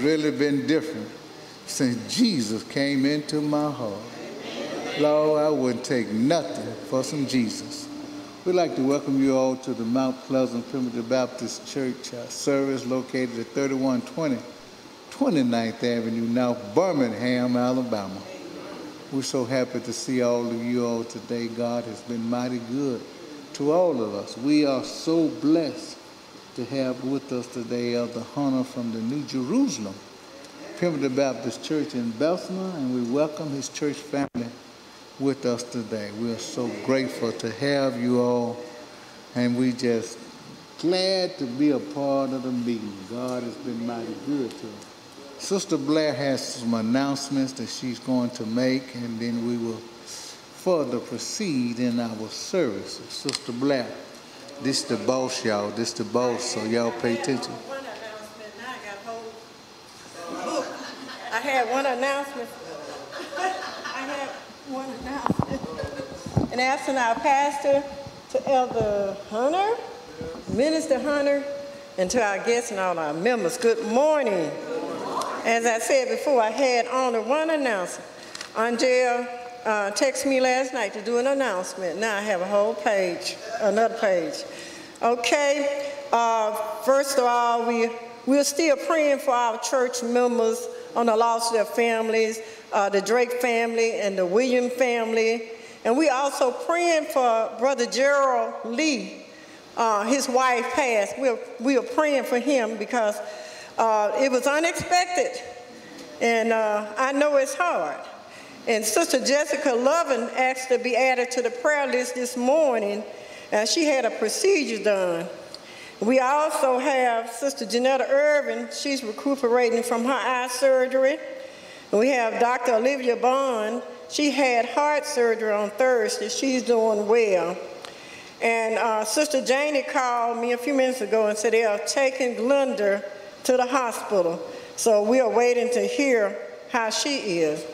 really been different since Jesus came into my heart. Lord, I wouldn't take nothing for some Jesus. We'd like to welcome you all to the Mount Pleasant Primitive Baptist Church uh, service located at 3120 29th Avenue, now Birmingham, Alabama. We're so happy to see all of you all today. God has been mighty good to all of us. We are so blessed to have with us today Elder Hunter from the New Jerusalem Primitive Baptist Church in Bessemer, and we welcome his church family with us today. We are so grateful to have you all, and we just glad to be a part of the meeting. God has been mighty good to us. Sister Blair has some announcements that she's going to make, and then we will further proceed in our service. Sister Blair, this the boss, y'all. This the boss, so y'all pay attention. One announcement, now I got. I had one announcement. I had one announcement. And asking our pastor, to Elder Hunter, Minister Hunter, and to our guests and all our members, good morning. As I said before, I had only one announcement. Angel uh, texted me last night to do an announcement. Now I have a whole page, another page. Okay, uh, first of all, we, we're still praying for our church members on the loss of their families, uh, the Drake family and the William family. And we also praying for Brother Gerald Lee. Uh, his wife passed. We're, we are praying for him because uh, it was unexpected, and uh, I know it's hard. And Sister Jessica Lovin asked to be added to the prayer list this morning, and she had a procedure done. We also have Sister Janetta Irvin. She's recuperating from her eye surgery. We have Dr. Olivia Bond. She had heart surgery on Thursday. She's doing well. And uh, Sister Janie called me a few minutes ago and said they are taking Glenda to the hospital. So we are waiting to hear how she is.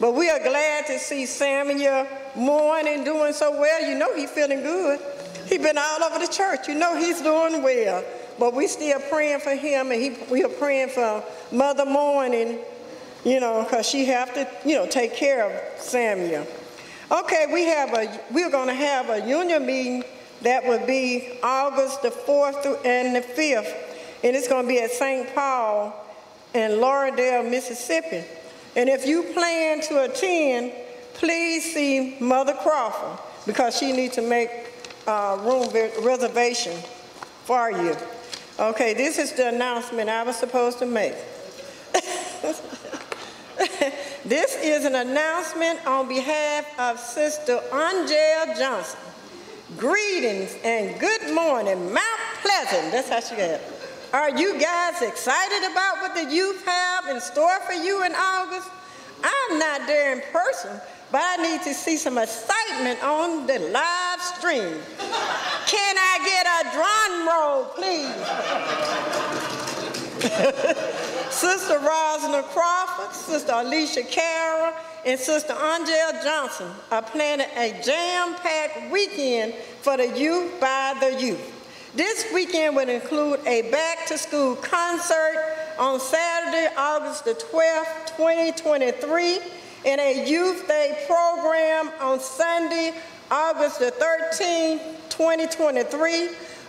But we are glad to see Samuel mourning, doing so well. You know he's feeling good. He's been all over the church. You know he's doing well. But we still praying for him, and he, we are praying for Mother Mourning, you know, because she have to, you know, take care of Samuel. Okay, we have a, we're going to have a union meeting that will be August the 4th and the 5th and it's going to be at St. Paul in Lauderdale, Mississippi. And if you plan to attend, please see Mother Crawford because she needs to make uh, room reservation for you. Okay, this is the announcement I was supposed to make. this is an announcement on behalf of Sister Angel Johnson. Greetings and good morning, Mount Pleasant. That's how she got it. Are you guys excited about what the youth have in store for you in August? I'm not there in person, but I need to see some excitement on the live stream. Can I get a drum roll, please? Sister Rosalind Crawford, Sister Alicia Carroll, and Sister Angel Johnson are planning a jam-packed weekend for the youth by the youth. This weekend will include a back-to-school concert on Saturday, August the 12th, 2023, and a Youth Day program on Sunday, August the 13th, 2023.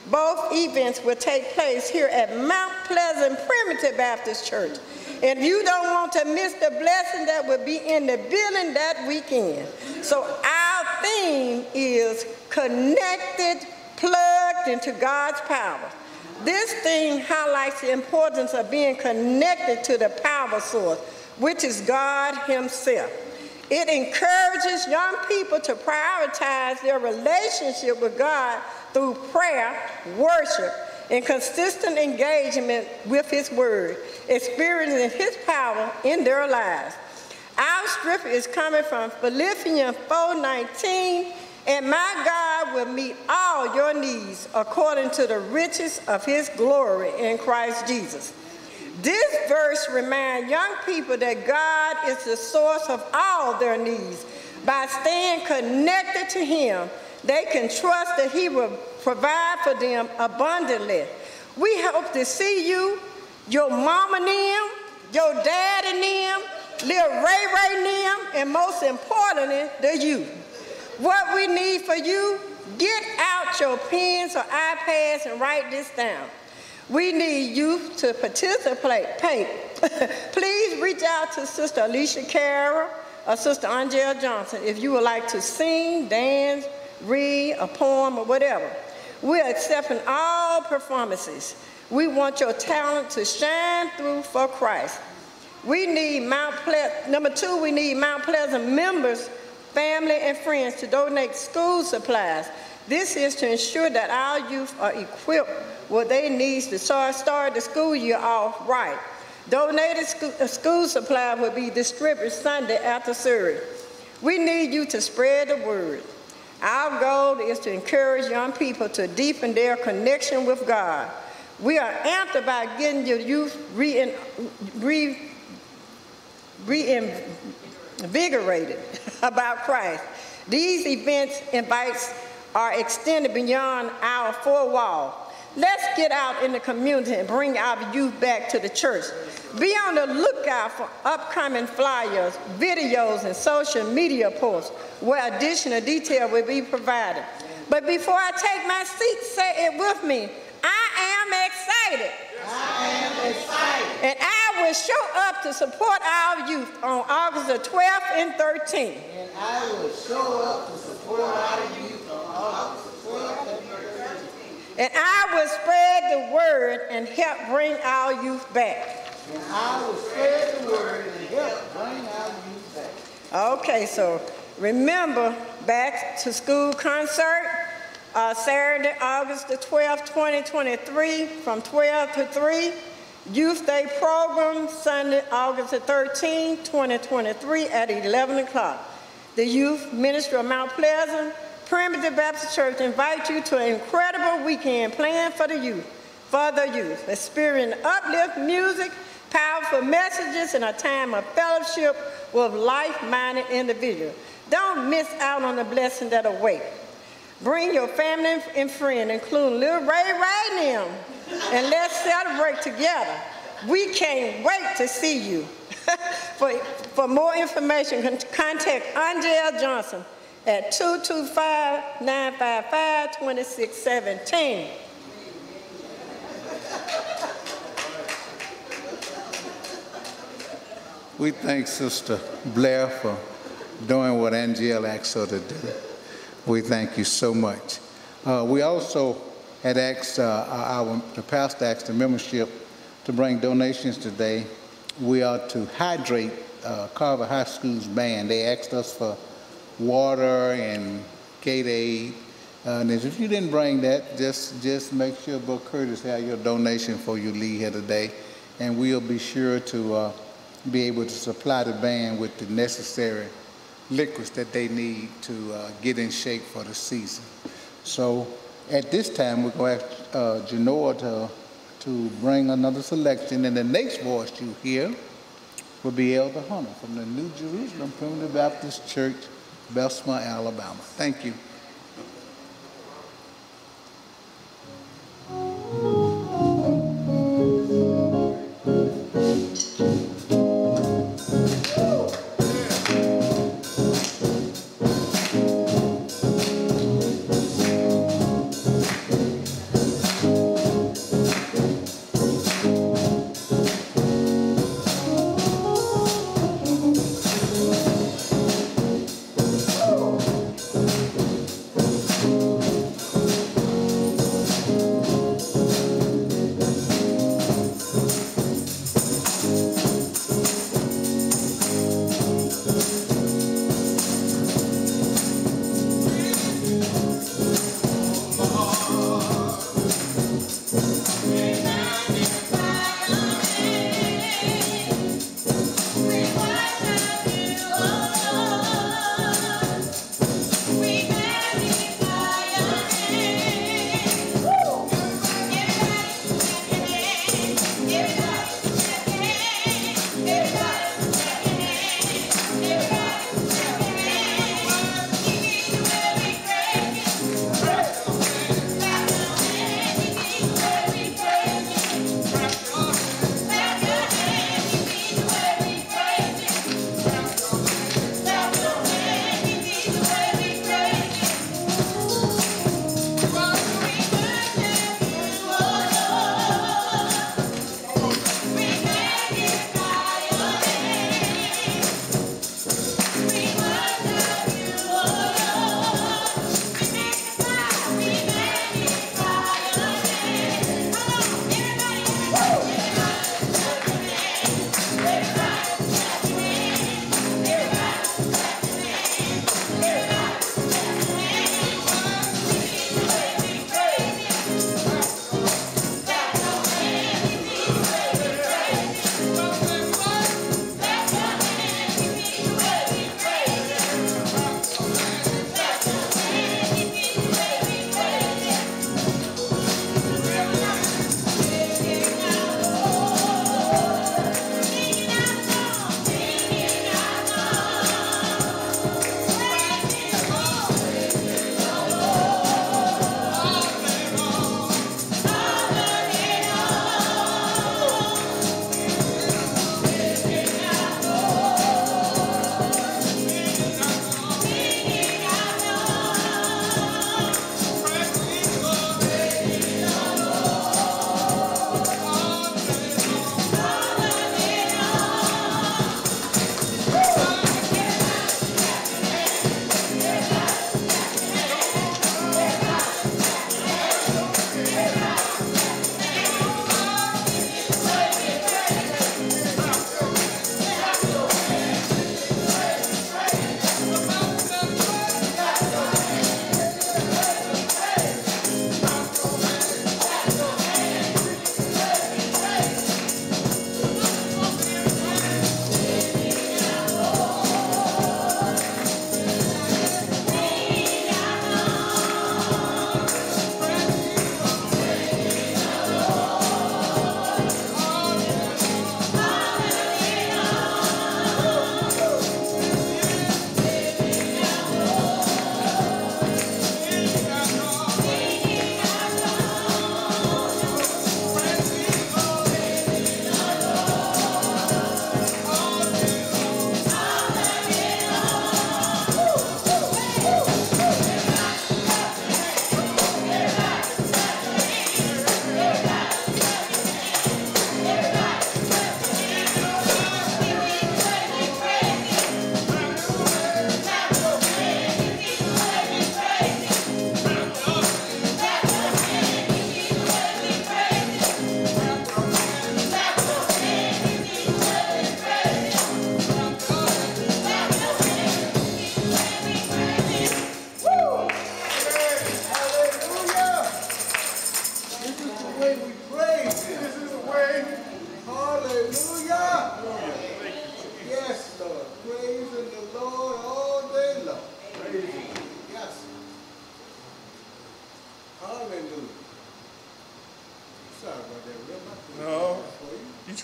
Both events will take place here at Mount Pleasant Primitive Baptist Church. And you don't want to miss the blessing that will be in the building that weekend. So our theme is connected plugged into God's power. This thing highlights the importance of being connected to the power source, which is God himself. It encourages young people to prioritize their relationship with God through prayer, worship, and consistent engagement with his word, experiencing his power in their lives. Our scripture is coming from Philippians 4:19 and my God will meet all your needs according to the riches of his glory in Christ Jesus. This verse reminds young people that God is the source of all their needs. By staying connected to him, they can trust that he will provide for them abundantly. We hope to see you, your mom and them, your dad and them, little Ray Ray and them, and most importantly, the youth. What we need for you, get out your pens or iPads and write this down. We need youth to participate. Please reach out to Sister Alicia Carroll or Sister Angela Johnson if you would like to sing, dance, read a poem, or whatever. We're accepting all performances. We want your talent to shine through for Christ. We need Mount Pleasant, number two, we need Mount Pleasant members, family, and friends to donate school supplies. This is to ensure that our youth are equipped with they need to start, start the school year off right. Donated school, uh, school supply will be distributed Sunday after service. We need you to spread the word. Our goal is to encourage young people to deepen their connection with God. We are amped about getting your youth re, re, reinvigorated about Christ. These events invites are extended beyond our four walls. Let's get out in the community and bring our youth back to the church. Be on the lookout for upcoming flyers, videos, and social media posts where additional detail will be provided. But before I take my seat, say it with me. I am excited. I am excited. And I will show up to support our youth on August the 12th and 13th. And I will show up to support our youth on August the 12th and 13th. And I will spread the word and help bring our youth back. And I will spread the word and help bring our youth back. Okay, so remember, back to school concert, uh, Saturday, August the 12th, 2023, from 12 to 3. Youth Day program, Sunday, August the 13th, 2023, at 11 o'clock. The Youth Ministry of Mount Pleasant, Primitive Baptist Church invite you to an incredible weekend planned for the youth, for the youth. Experience uplift music, powerful messages, and a time of fellowship with like-minded individuals. Don't miss out on the blessing that awaits. Bring your family and friends, including little Ray Ray and them, and let's celebrate together. We can't wait to see you. for, for more information, contact Angel Johnson at 225-955-2617. We thank Sister Blair for doing what Angel asked her to do. We thank you so much. Uh, we also had asked uh, our, the pastor asked the membership to bring donations today. We are to hydrate uh, Carver High School's band. They asked us for water and Gatorade. Uh, and if you didn't bring that, just just make sure Brother Curtis has your donation for you leave here today, and we'll be sure to uh, be able to supply the band with the necessary liquids that they need to uh, get in shape for the season. So at this time, we're going to ask uh, Genoa to, to bring another selection, and the next voice you hear will be Elder Hunter from the New Jerusalem Primitive Baptist Church, Bessemer, Alabama. Thank you.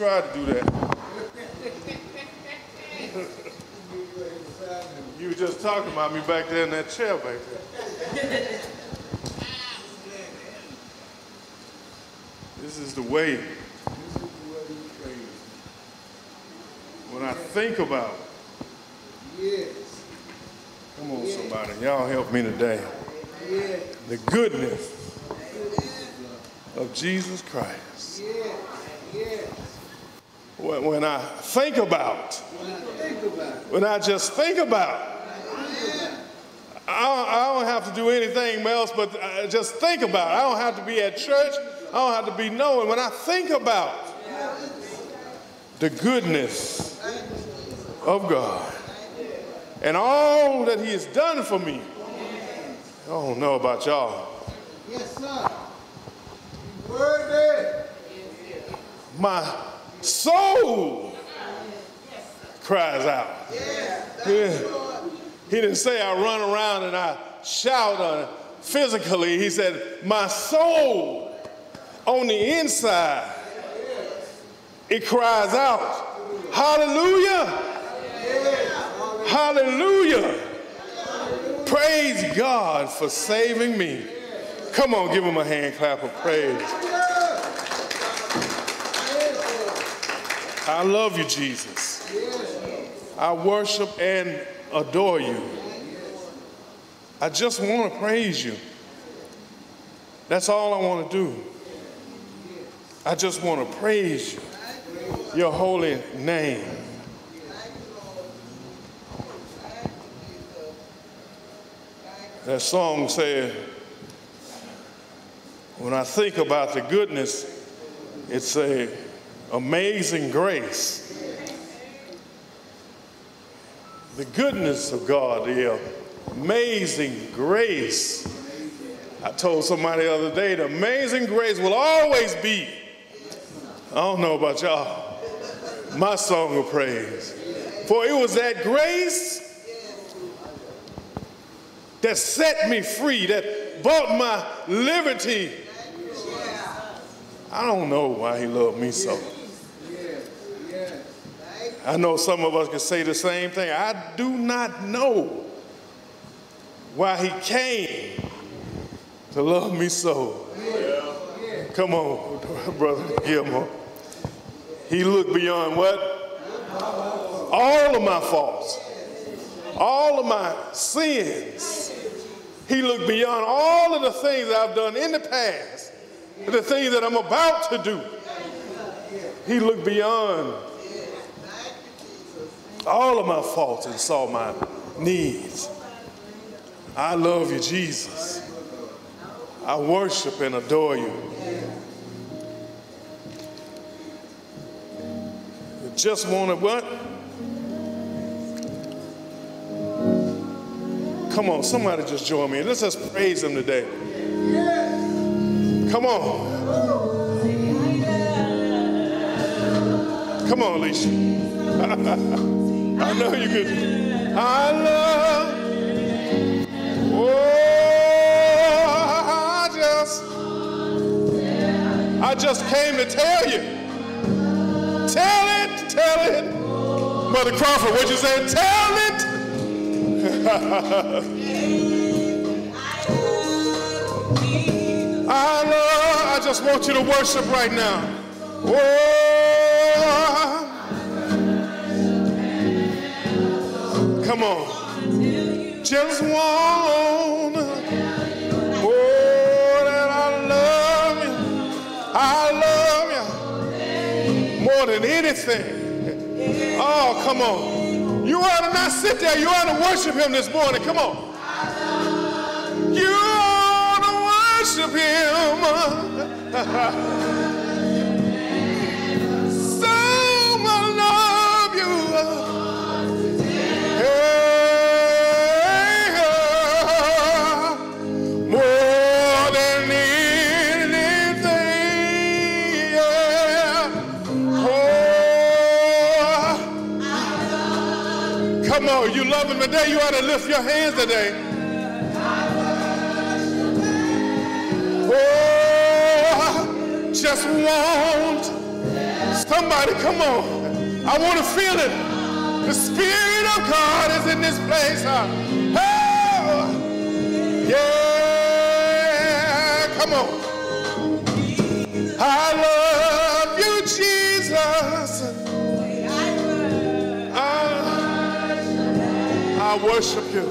Tried to do that. you were just talking about me back there in that chair back there. this is the way. When I think about, Yes. come on somebody, y'all help me today. The goodness of Jesus Christ. Yes. Yes. When, when I think about, Think about it. when I just think about, I don't, I don't have to do anything else but uh, just think about. it. I don't have to be at church. I don't have to be knowing. When I think about the goodness of God and all that He has done for me, I don't know about y'all. Yes, sir. My soul cries out. Yeah. He didn't say I run around and I shout on physically. He said, my soul on the inside, it cries out, hallelujah, hallelujah. Praise God for saving me. Come on, give him a hand clap of praise. I love you, Jesus. I worship and adore you. I just want to praise you. That's all I want to do. I just want to praise you, your holy name. That song said, when I think about the goodness, it's a amazing grace. The goodness of God, the amazing grace. I told somebody the other day, the amazing grace will always be, I don't know about y'all, my song of praise. For it was that grace that set me free, that bought my liberty. I don't know why he loved me so. I know some of us can say the same thing. I do not know why he came to love me so. Come on, brother Gilmore. He looked beyond what? All of my faults, all of my sins. He looked beyond all of the things I've done in the past, the things that I'm about to do. He looked beyond all of my faults and saw my needs. I love you, Jesus. I worship and adore you. Just want to what? Come on, somebody just join me. Let's just praise him today. Come on. Come on, Alicia. I know you could. I love. Oh, I just, I just came to tell you. Tell it, tell it. Mother Crawford, what you say? Tell it. I love, I just want you to worship right now. Oh, come on. Just want, oh, that I love you. I love you more than anything. Oh, come on. You ought to not sit there. You ought to worship him this morning. Come on. You ought to worship him. today. You ought to lift your hands today. Oh, just want Somebody, come on. I want to feel it. The Spirit of God is in this place. Oh, yeah, come on. I love I worship you.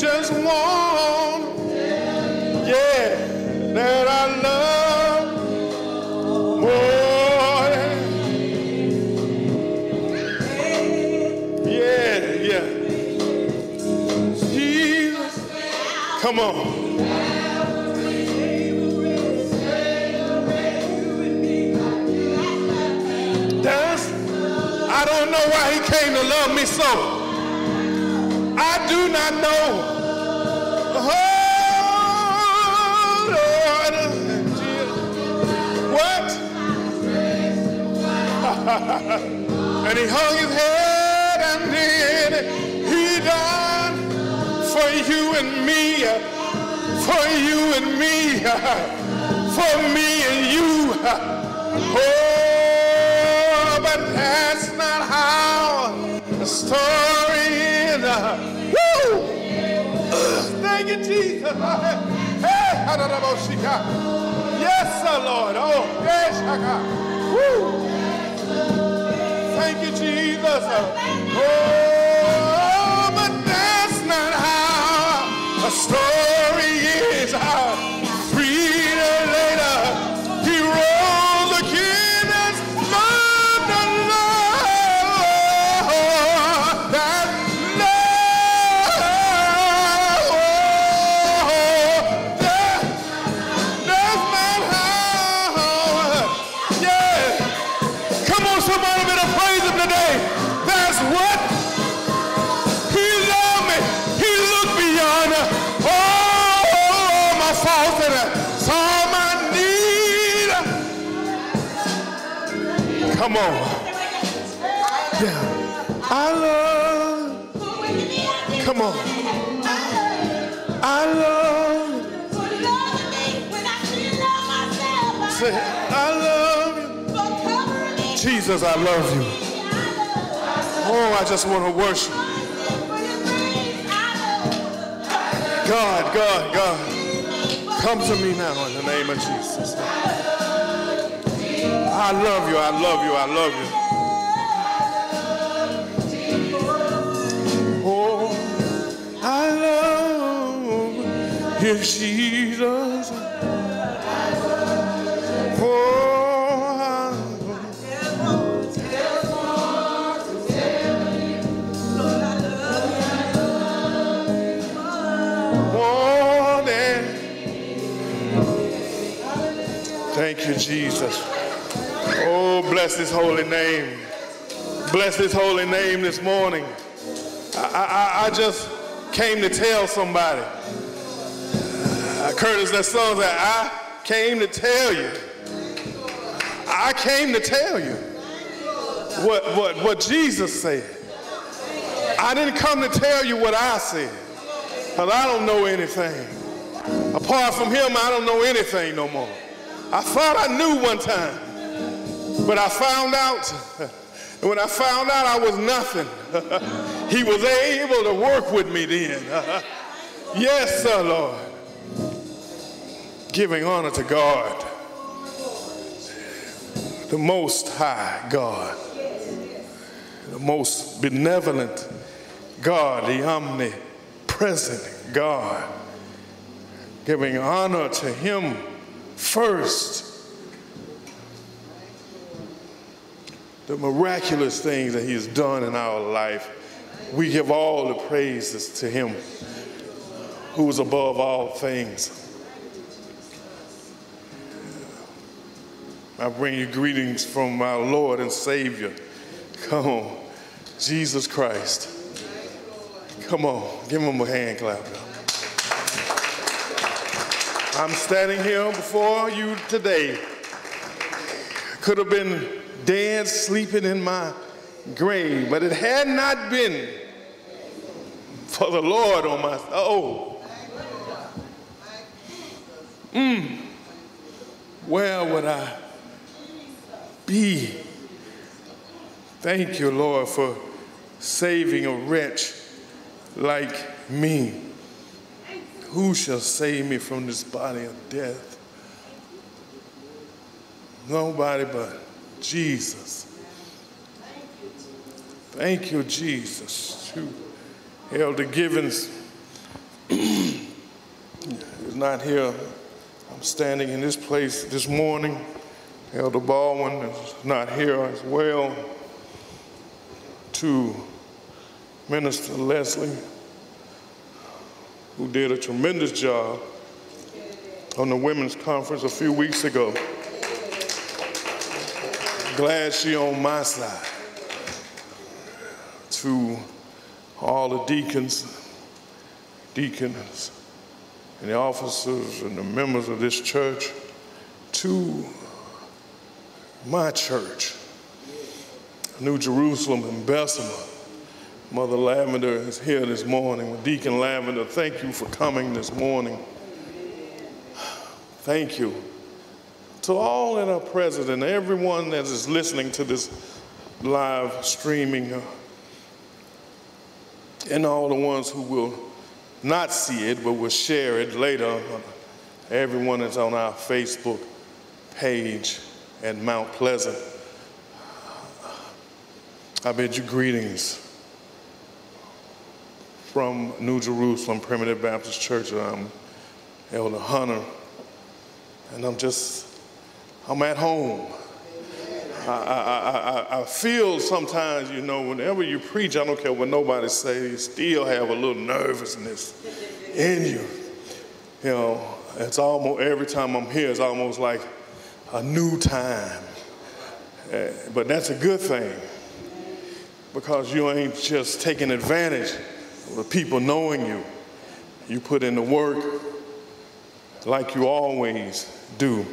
Just want, yeah, that I love more. Yeah, yeah. Jesus, come on. I don't know why he came to love me so. Not know. Oh, Lord. What? and he hung his head and did he died for you and me, for you and me, for me and you. Oh, but that's not how the story Jesus. Yes, Lord. Oh, yes. Woo! Thank you, Jesus. Oh, but that's not how a story Jesus, I love you. Oh, I just want to worship. God, God, God. Come to me now in the name of Jesus. I love you, I love you, I love you. Oh, I love you, Jesus. Jesus. Oh, bless his holy name. Bless his holy name this morning. I, I, I just came to tell somebody. Uh, Curtis, that song that I came to tell you. I came to tell you what, what, what Jesus said. I didn't come to tell you what I said. Because I don't know anything. Apart from him, I don't know anything no more. I thought I knew one time, but I found out. And when I found out I was nothing, he was able to work with me then. yes, sir, Lord. Giving honor to God, the Most High God, the most benevolent God, the omnipresent God, giving honor to Him first. The miraculous things that He has done in our life, we give all the praises to Him who is above all things. I bring you greetings from our Lord and Savior. Come on, Jesus Christ. Come on, give him a hand clap. I'm standing here before you today. Could have been dead, sleeping in my grave, but it had not been for the Lord on my oh. Mm. Where would I be. Thank you, Lord, for saving a wretch like me. Who shall save me from this body of death? Nobody but Jesus. Thank you, Jesus. To Elder Givens is not here. I'm standing in this place this morning. Elder Baldwin is not here as well. To Minister Leslie, who did a tremendous job on the women's conference a few weeks ago. Glad she on my side. To all the deacons, deacons, and the officers and the members of this church, to my church, New Jerusalem and Bessemer. Mother Lavender is here this morning. Deacon Lavender, thank you for coming this morning. Thank you. To all that are present and everyone that is listening to this live streaming, uh, and all the ones who will not see it but will share it later, everyone that's on our Facebook page at Mount Pleasant. I bid you greetings from New Jerusalem Primitive Baptist Church. I'm Elder Hunter, and I'm just, I'm at home. I, I, I, I, feel sometimes, you know, whenever you preach, I don't care what nobody says, you still have a little nervousness in you. You know, it's almost, every time I'm here, it's almost like a new time. Uh, but that's a good thing because you ain't just taking advantage the people knowing you. You put in the work like you always do.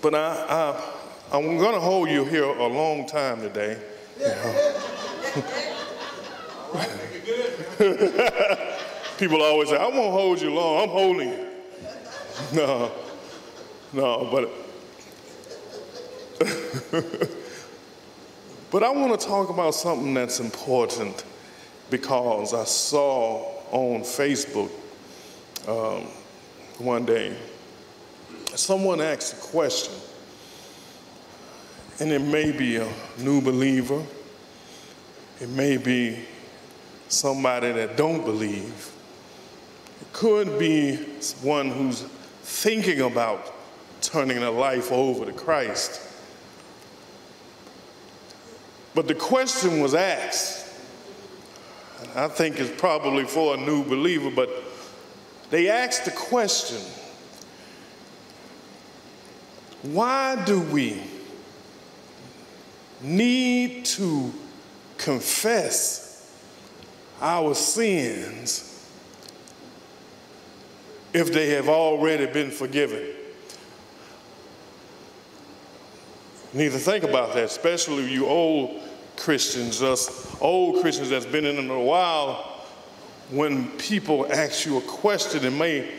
But I, I, I'm going to hold you here a long time today. You know. People always say, I won't hold you long. I'm holding you. No, no, but but I want to talk about something that's important because I saw on Facebook um, one day someone asked a question, and it may be a new believer, it may be somebody that don't believe, it could be one who's thinking about turning their life over to Christ. But the question was asked, I think it's probably for a new believer, but they asked the question why do we need to confess our sins if they have already been forgiven. Need to think about that, especially you old Christians, us old Christians that's been in it a while. When people ask you a question, it may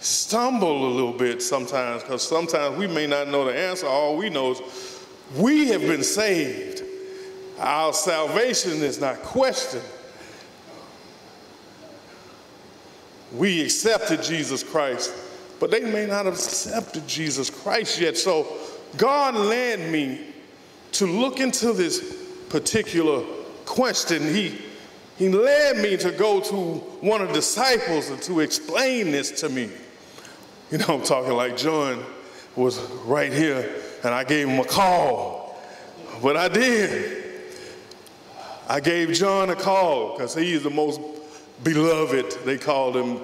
stumble a little bit sometimes because sometimes we may not know the answer. All we know is we have been saved. Our salvation is not questioned. we accepted Jesus Christ, but they may not have accepted Jesus Christ yet. So God led me to look into this particular question. He, he led me to go to one of the disciples to explain this to me. You know, I'm talking like John was right here and I gave him a call. But I did. I gave John a call because he is the most beloved, they called him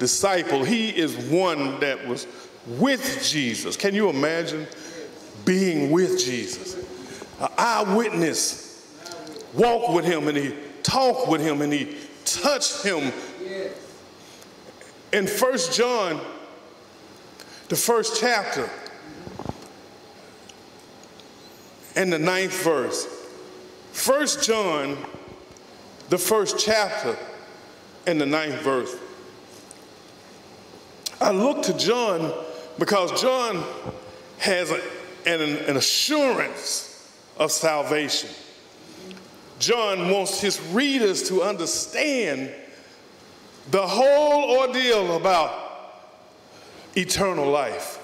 disciple. He is one that was with Jesus. Can you imagine being with Jesus? An eyewitness walked with him and he talked with him and he touched him. In First John, the first chapter, and the ninth verse. First John, the first chapter, and the ninth verse. I look to John because John has a, an, an assurance of salvation. John wants his readers to understand the whole ordeal about eternal life.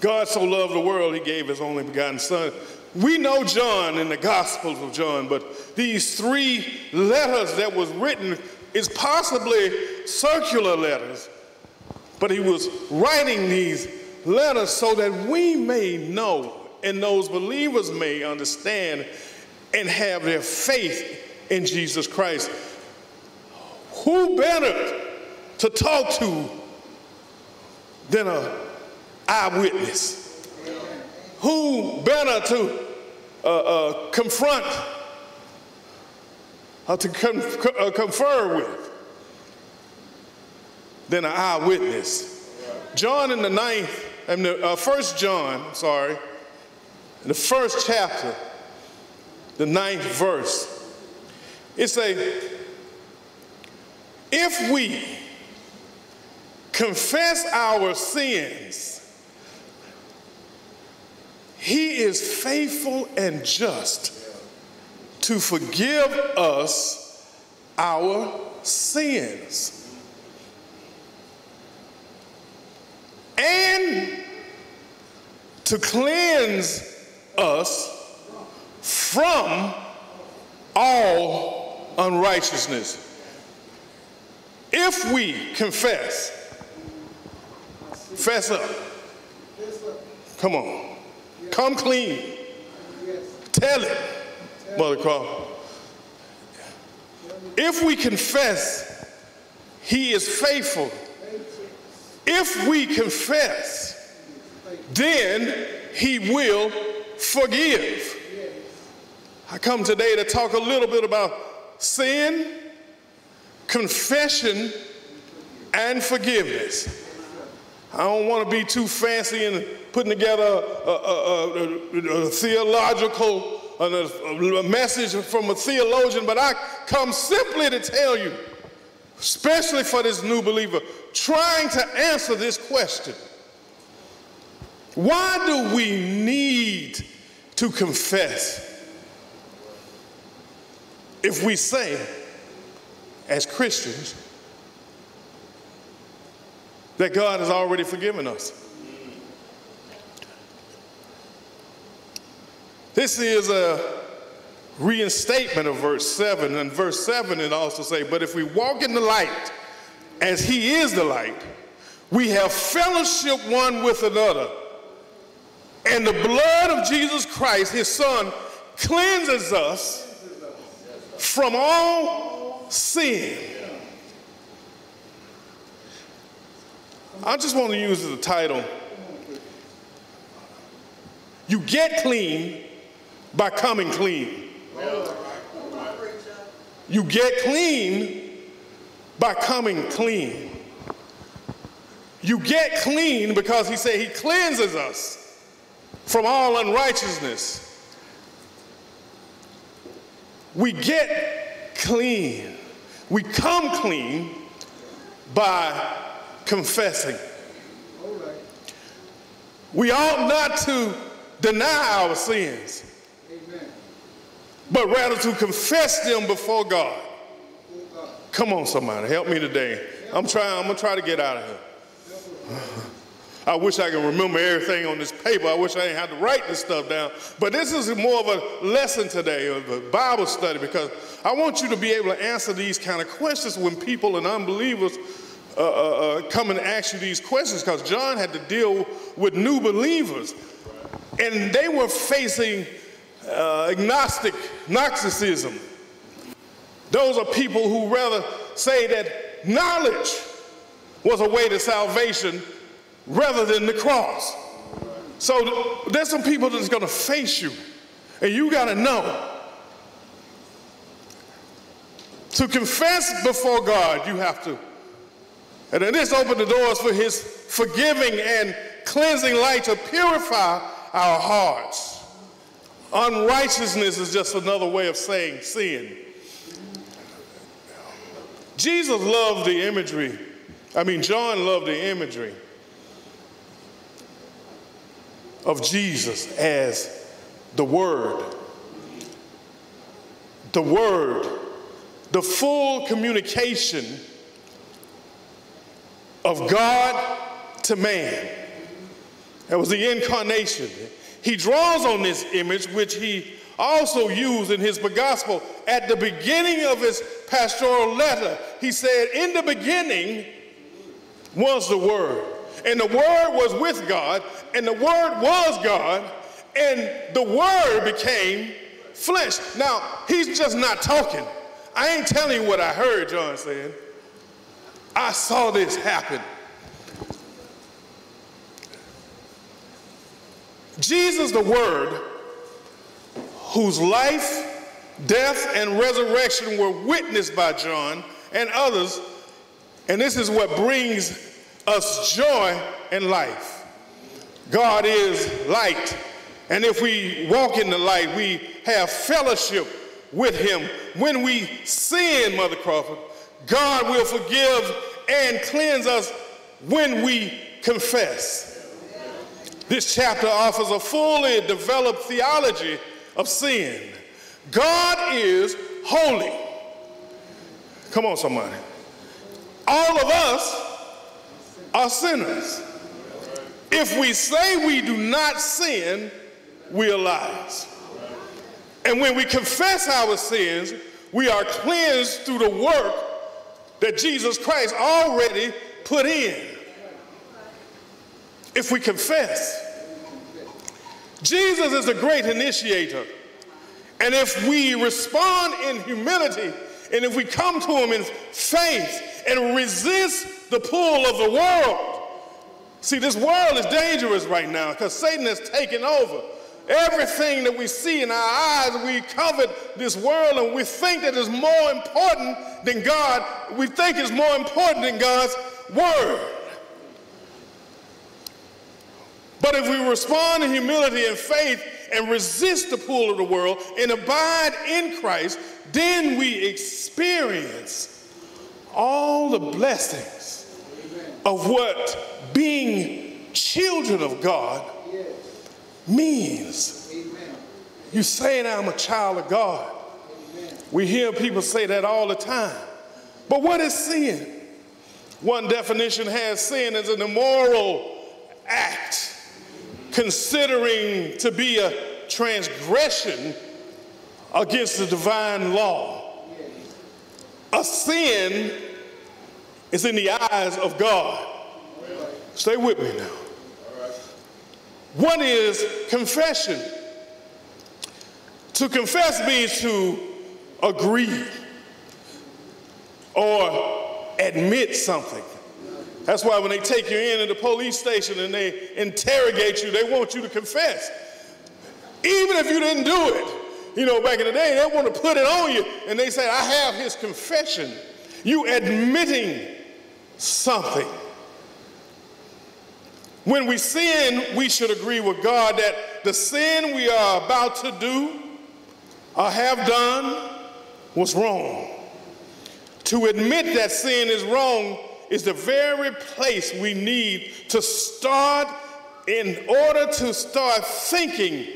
God so loved the world, he gave his only begotten Son. We know John in the Gospels of John, but these three letters that was written is possibly circular letters, but he was writing these letters so that we may know and those believers may understand and have their faith in Jesus Christ. Who better to talk to than an eyewitness? Who better to uh, uh, confront or to uh, confer with than an eyewitness? John in the ninth, and the uh, first John, sorry, in the first chapter, the ninth verse, it say, if we confess our sins, he is faithful and just to forgive us our sins. And to cleanse us from all unrighteousness. If we confess, fess up. Come on. Come clean. Tell it, Mother Crawford. If we confess, He is faithful. If we confess, then He will forgive. I come today to talk a little bit about sin confession and forgiveness. I don't want to be too fancy in putting together a, a, a, a theological a message from a theologian, but I come simply to tell you, especially for this new believer, trying to answer this question. Why do we need to confess if we say as Christians that God has already forgiven us. This is a reinstatement of verse 7. And verse 7 it also say, But if we walk in the light as he is the light, we have fellowship one with another. And the blood of Jesus Christ, his son, cleanses us from all sin. I just want to use the title. You get clean by coming clean. You get clean by coming clean. You get clean because he said he cleanses us from all unrighteousness. We get clean we come clean by confessing. We ought not to deny our sins, but rather to confess them before God. Come on, somebody, help me today. I'm trying, I'm gonna try to get out of here. I wish I could remember everything on this paper. I wish I didn't have to write this stuff down. But this is more of a lesson today, of a Bible study, because I want you to be able to answer these kind of questions when people and unbelievers uh, uh, uh come and ask you these questions, because John had to deal with new believers. And they were facing uh, agnostic, Gnosticism. Those are people who rather say that knowledge was a way to salvation rather than the cross. So there's some people that's going to face you, and you got to know. To confess before God, you have to. And then this opened the doors for his forgiving and cleansing light to purify our hearts. Unrighteousness is just another way of saying sin. Jesus loved the imagery. I mean, John loved the imagery of Jesus as the Word. The Word, the full communication of God to man. That was the incarnation. He draws on this image, which he also used in his gospel at the beginning of his pastoral letter. He said, In the beginning was the Word, and the Word was with God, and the Word was God, and the Word became flesh. Now, he's just not talking. I ain't telling you what I heard John saying. I saw this happen. Jesus, the Word, whose life, death, and resurrection were witnessed by John and others, and this is what brings us joy and life. God is light, and if we walk in the light, we have fellowship with Him. When we sin, Mother Crawford, God will forgive and cleanse us when we confess. This chapter offers a fully developed theology of sin. God is holy. Come on, somebody. All of us are sinners. If we say we do not sin, we are liars. And when we confess our sins, we are cleansed through the work that Jesus Christ already put in if we confess. Jesus is a great initiator. And if we respond in humility, and if we come to him in faith and resist the pull of the world, see, this world is dangerous right now because Satan has taken over. Everything that we see in our eyes, we covet this world and we think that is more important than God. We think it's more important than God's word. But if we respond in humility and faith and resist the pull of the world and abide in Christ, then we experience all the blessings of what being children of God means. You saying I'm a child of God. We hear people say that all the time. But what is sin? One definition has sin as an immoral act considering to be a transgression against the divine law. A sin is in the eyes of God. Stay with me now. One is confession? To confess means to agree or admit something. That's why when they take you in at the police station and they interrogate you, they want you to confess. Even if you didn't do it. You know, back in the day, they want to put it on you and they say, I have his confession. You admitting something. When we sin, we should agree with God that the sin we are about to do or have done was wrong. To admit that sin is wrong is the very place we need to start in order to start thinking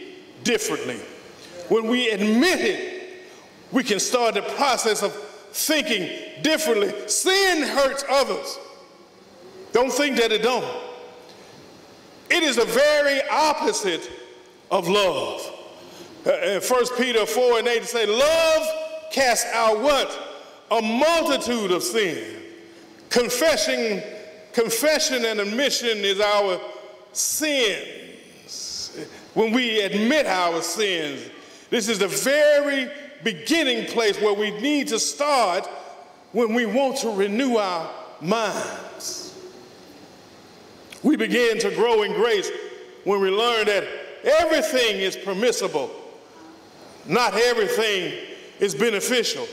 differently. When we admit it, we can start the process of thinking differently. Sin hurts others. Don't think that it don't. It is the very opposite of love. Uh, 1 Peter 4 and 8 say, love casts out what? A multitude of sin. Confessing, confession and admission is our sins. When we admit our sins, this is the very beginning place where we need to start when we want to renew our minds. We begin to grow in grace when we learn that everything is permissible, not everything is beneficial.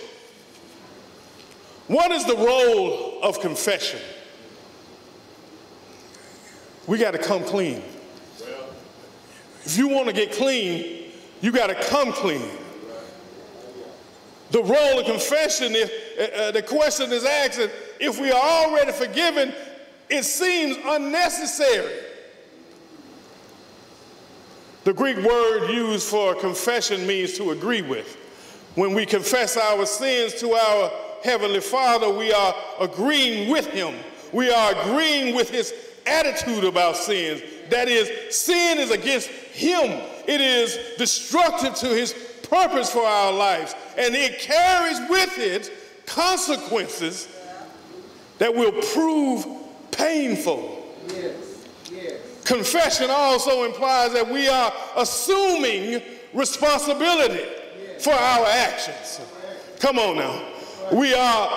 What is the role of confession? We got to come clean. If you want to get clean, you got to come clean. The role of confession, if, uh, uh, the question is asked, if we are already forgiven, it seems unnecessary. The Greek word used for confession means to agree with. When we confess our sins to our Heavenly Father, we are agreeing with Him. We are agreeing with His attitude about sins. That is, sin is against Him, it is destructive to His purpose for our lives, and it carries with it consequences that will prove painful. Confession also implies that we are assuming responsibility for our actions. Come on now. We are,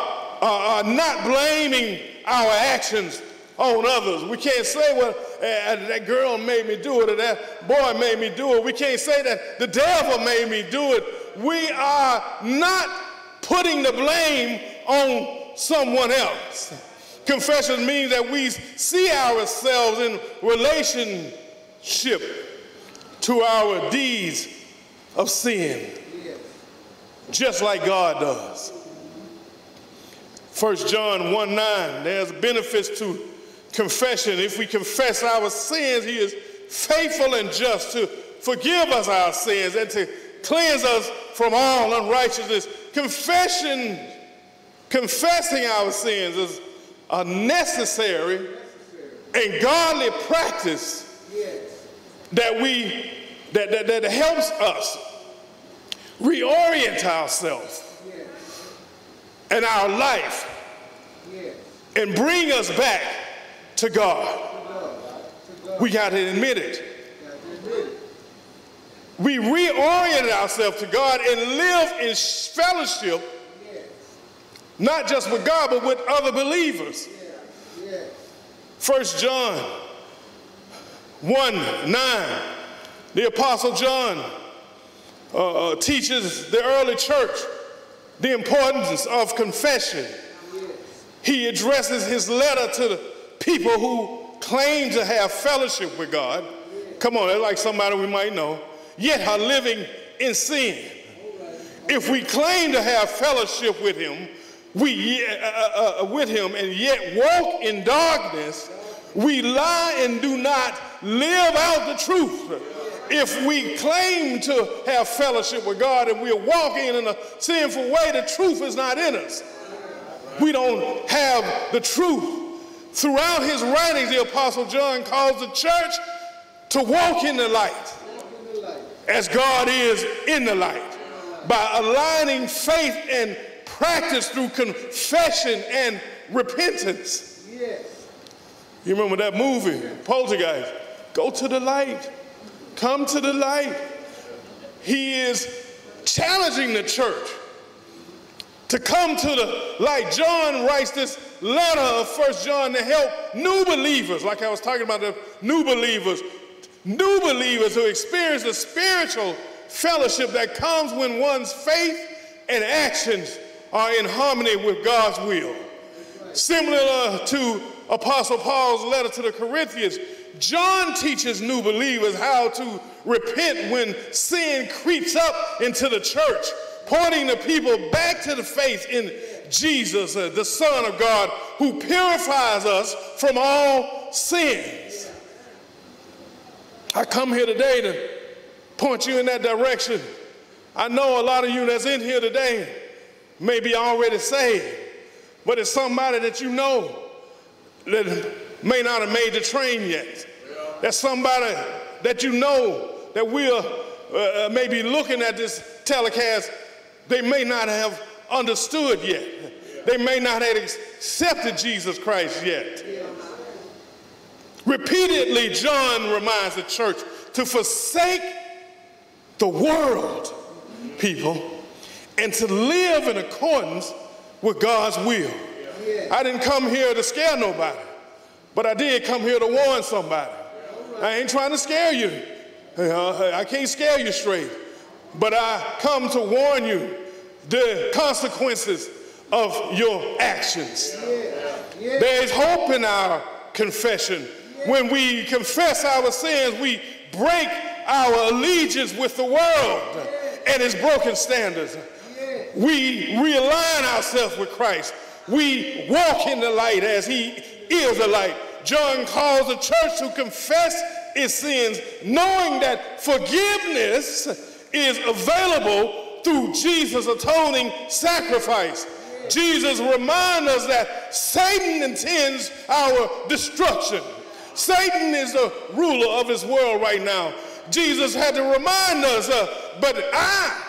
are not blaming our actions on others. We can't say, well, uh, that girl made me do it or that boy made me do it. We can't say that the devil made me do it. We are not putting the blame on someone else. Confession means that we see ourselves in relationship to our deeds of sin, just like God does. 1 John 1 9, there's benefits to confession. If we confess our sins, He is faithful and just to forgive us our sins and to cleanse us from all unrighteousness. Confession, confessing our sins is a necessary and godly practice that we that, that, that helps us reorient ourselves and our life and bring us back to God. We got to admit it. We reoriented ourselves to God and live in fellowship, not just with God, but with other believers. First John 1 9, the Apostle John uh, uh, teaches the early church the importance of confession. He addresses his letter to the people who claim to have fellowship with God. Come on, they're like somebody we might know, yet are living in sin. If we claim to have fellowship with him, we uh, uh, uh, with him and yet walk in darkness, we lie and do not live out the truth. If we claim to have fellowship with God and we're walking in a sinful way, the truth is not in us. We don't have the truth. Throughout his writings, the Apostle John calls the church to walk in the light as God is in the light by aligning faith and practice through confession and repentance. You remember that movie, Poltergeist? Go to the light. Come to the light. He is challenging the church to come to the light. John writes this letter of First John to help new believers, like I was talking about the new believers, new believers who experience the spiritual fellowship that comes when one's faith and actions are in harmony with God's will. Similar to Apostle Paul's letter to the Corinthians, John teaches new believers how to repent when sin creeps up into the church, pointing the people back to the faith in Jesus, uh, the Son of God, who purifies us from all sins. I come here today to point you in that direction. I know a lot of you that's in here today may be already saved, but it's somebody that you know that may not have made the train yet. There's somebody that you know that will uh, uh, maybe looking at this telecast, they may not have understood yet. They may not have accepted Jesus Christ yet. Repeatedly, John reminds the church to forsake the world, people, and to live in accordance with God's will. I didn't come here to scare nobody, but I did come here to warn somebody. I ain't trying to scare you. I can't scare you straight. But I come to warn you the consequences of your actions. There is hope in our confession. When we confess our sins, we break our allegiance with the world and its broken standards. We realign ourselves with Christ. We walk in the light as He is the light. John calls the church to confess its sins, knowing that forgiveness is available through Jesus' atoning sacrifice. Jesus reminds us that Satan intends our destruction. Satan is the ruler of this world right now. Jesus had to remind us, uh, but I,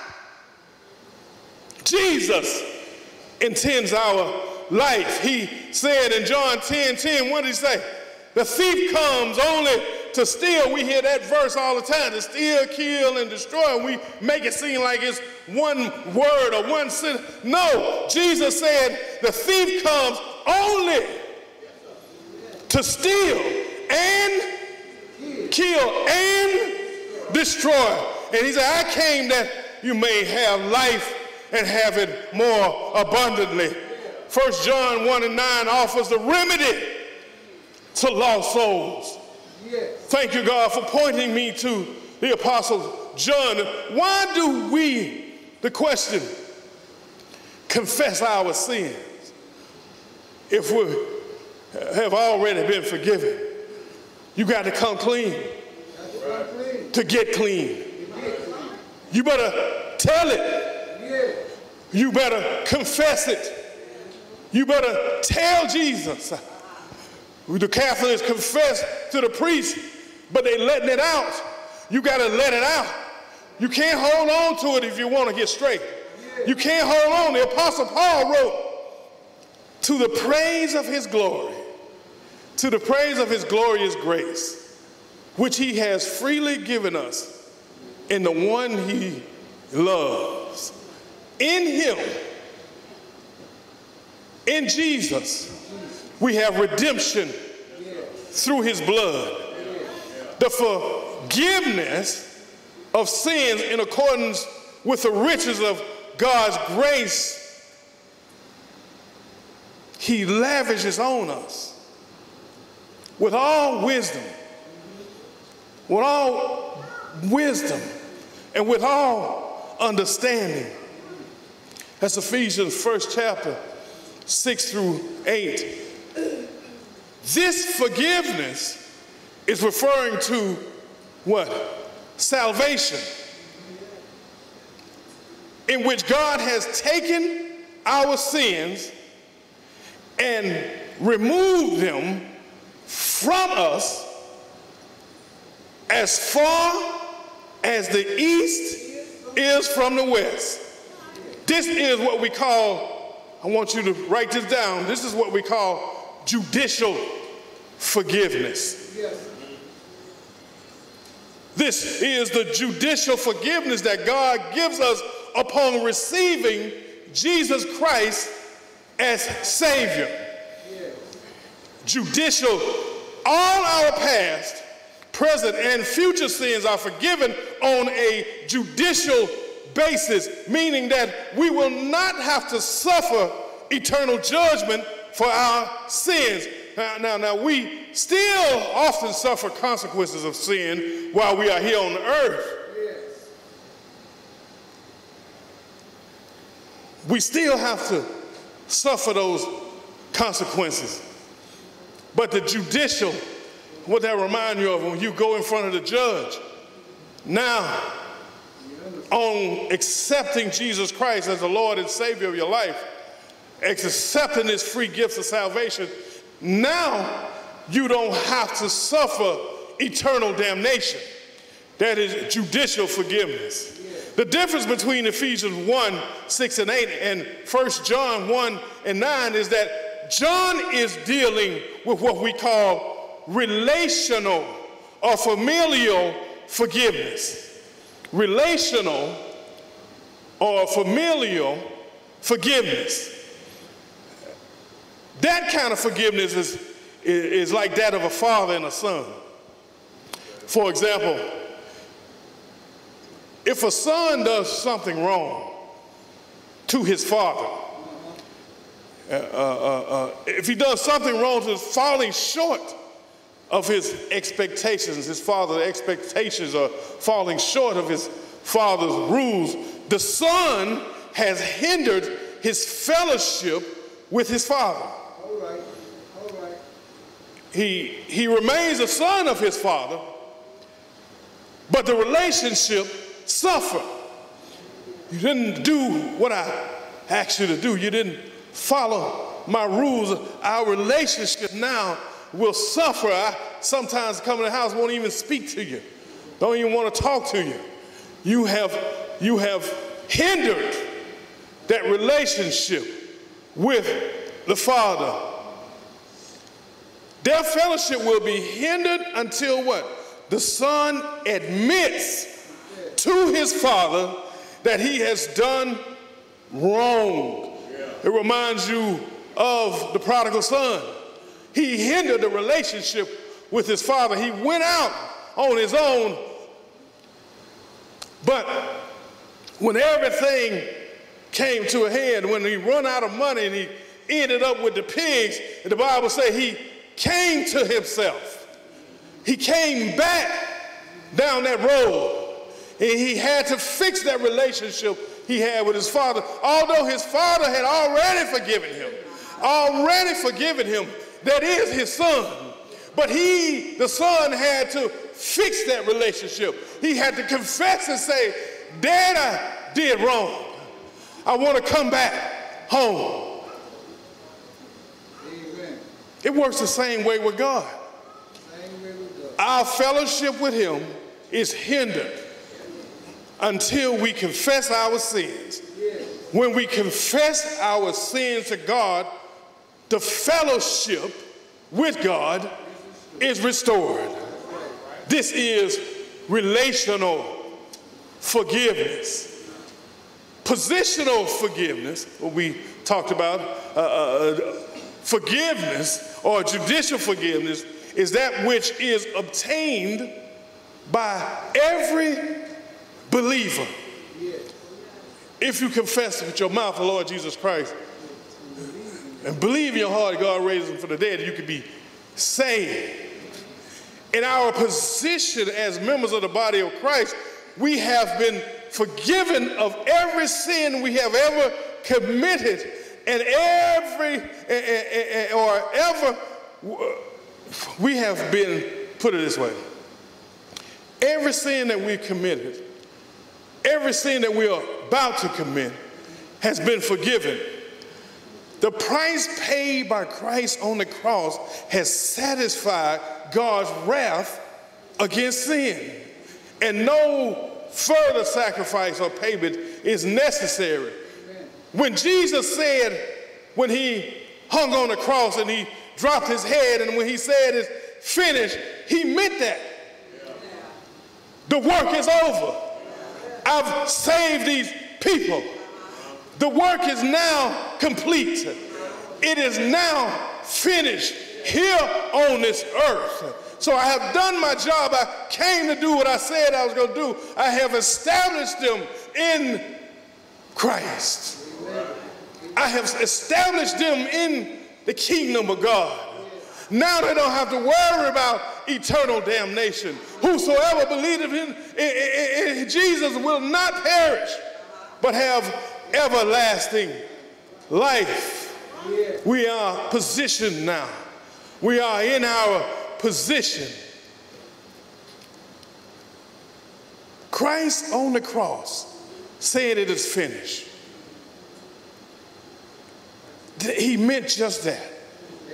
Jesus, intends our life. He said in John 10 10, what did he say? The thief comes only to steal. We hear that verse all the time to steal, kill, and destroy. We make it seem like it's one word or one sentence. No, Jesus said the thief comes only to steal and kill and destroy. And he said, I came that you may have life and have it more abundantly. First John 1 and 9 offers the remedy to lost souls. Thank you, God, for pointing me to the Apostle John. Why do we, the question, confess our sins if we have already been forgiven? You got to come clean to get clean. You better tell it. You better confess it. You better tell Jesus. The Catholics confess to the priest, but they letting it out. You got to let it out. You can't hold on to it if you want to get straight. You can't hold on. The Apostle Paul wrote, to the praise of his glory, to the praise of his glorious grace, which he has freely given us in the one he loves. In him, in Jesus, we have redemption through his blood. The forgiveness of sins in accordance with the riches of God's grace he lavishes on us with all wisdom, with all wisdom, and with all understanding. That's Ephesians first chapter, 6 through 8. This forgiveness is referring to what? Salvation, in which God has taken our sins and removed them from us as far as the east is from the west. This is what we call, I want you to write this down, this is what we call judicial forgiveness. This is the judicial forgiveness that God gives us upon receiving Jesus Christ as Savior. Judicial, all our past, present, and future sins are forgiven on a judicial basis, meaning that we will not have to suffer eternal judgment for our sins. Now, now, now, we still often suffer consequences of sin while we are here on the earth. We still have to suffer those consequences. But the judicial, what that remind you of when you go in front of the judge, now on accepting Jesus Christ as the Lord and Savior of your life, accepting his free gifts of salvation, now you don't have to suffer eternal damnation. That is judicial forgiveness. The difference between Ephesians 1, 6 and 8 and 1 John 1 and 9 is that John is dealing with what we call relational or familial forgiveness. Relational or familial forgiveness. That kind of forgiveness is, is like that of a father and a son. For example, if a son does something wrong to his father, uh, uh, uh, uh, if he does something wrong to falling short of his expectations, his father's expectations are falling short of his father's rules, the son has hindered his fellowship with his father. All right, all right. He, he remains a son of his father, but the relationship suffered. You didn't do what I asked you to do. You didn't follow my rules. Our relationship now will suffer. I sometimes come in the house, won't even speak to you, don't even want to talk to you. You have, you have hindered that relationship with the Father. Their fellowship will be hindered until what? The Son admits to his Father that he has done wrong. It reminds you of the prodigal son. He hindered the relationship with his father. He went out on his own. But when everything came to a head, when he run out of money and he ended up with the pigs, the Bible says he came to himself. He came back down that road. And he had to fix that relationship he had with his father, although his father had already forgiven him, already forgiven him. That is his son. But he, the son, had to fix that relationship. He had to confess and say, Dad, I did wrong. I want to come back home. It works the same way with God. Our fellowship with him is hindered until we confess our sins. When we confess our sins to God, the fellowship with God is restored. This is relational forgiveness. Positional forgiveness, what we talked about, uh, uh, forgiveness or judicial forgiveness is that which is obtained by every believer. If you confess with your mouth the Lord Jesus Christ and believe in your heart God raised him from the dead, you can be saved. In our position as members of the body of Christ, we have been forgiven of every sin we have ever committed and every eh, eh, eh, or ever uh, we have been put it this way every sin that we committed Every sin that we are about to commit has been forgiven. The price paid by Christ on the cross has satisfied God's wrath against sin. And no further sacrifice or payment is necessary. When Jesus said, when he hung on the cross and he dropped his head, and when he said it's finished, he meant that. The work is over. I've saved these people. The work is now complete. It is now finished here on this earth. So I have done my job. I came to do what I said I was going to do. I have established them in Christ. I have established them in the kingdom of God. Now they don't have to worry about eternal damnation. Whosoever believeth in, in, in, Jesus will not perish, but have everlasting life. We are positioned now. We are in our position. Christ on the cross said it is finished. He meant just that.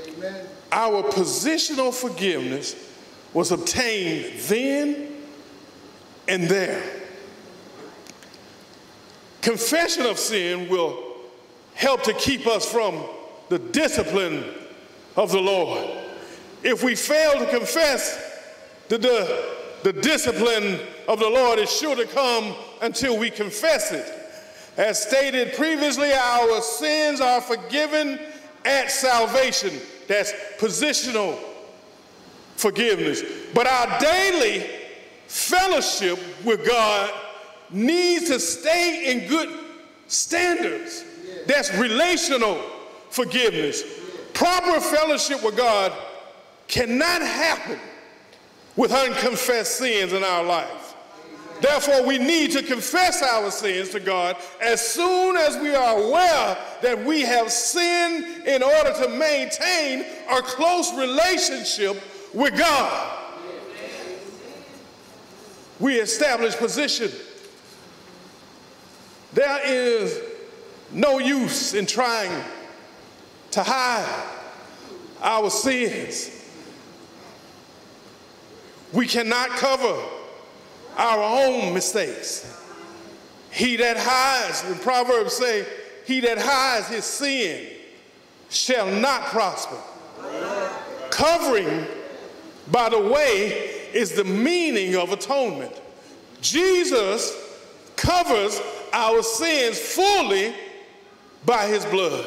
Amen. Our positional forgiveness was obtained then and there. Confession of sin will help to keep us from the discipline of the Lord. If we fail to confess, the, the, the discipline of the Lord is sure to come until we confess it. As stated previously, our sins are forgiven at salvation. That's positional forgiveness. But our daily fellowship with God needs to stay in good standards. That's relational forgiveness. Proper fellowship with God cannot happen with unconfessed sins in our life. Therefore, we need to confess our sins to God as soon as we are aware that we have sinned in order to maintain a close relationship with God. we establish position. There is no use in trying to hide our sins. We cannot cover our own mistakes. He that hides, the Proverbs say, he that hides his sin shall not prosper. Covering, by the way, is the meaning of atonement. Jesus covers our sins fully by his blood.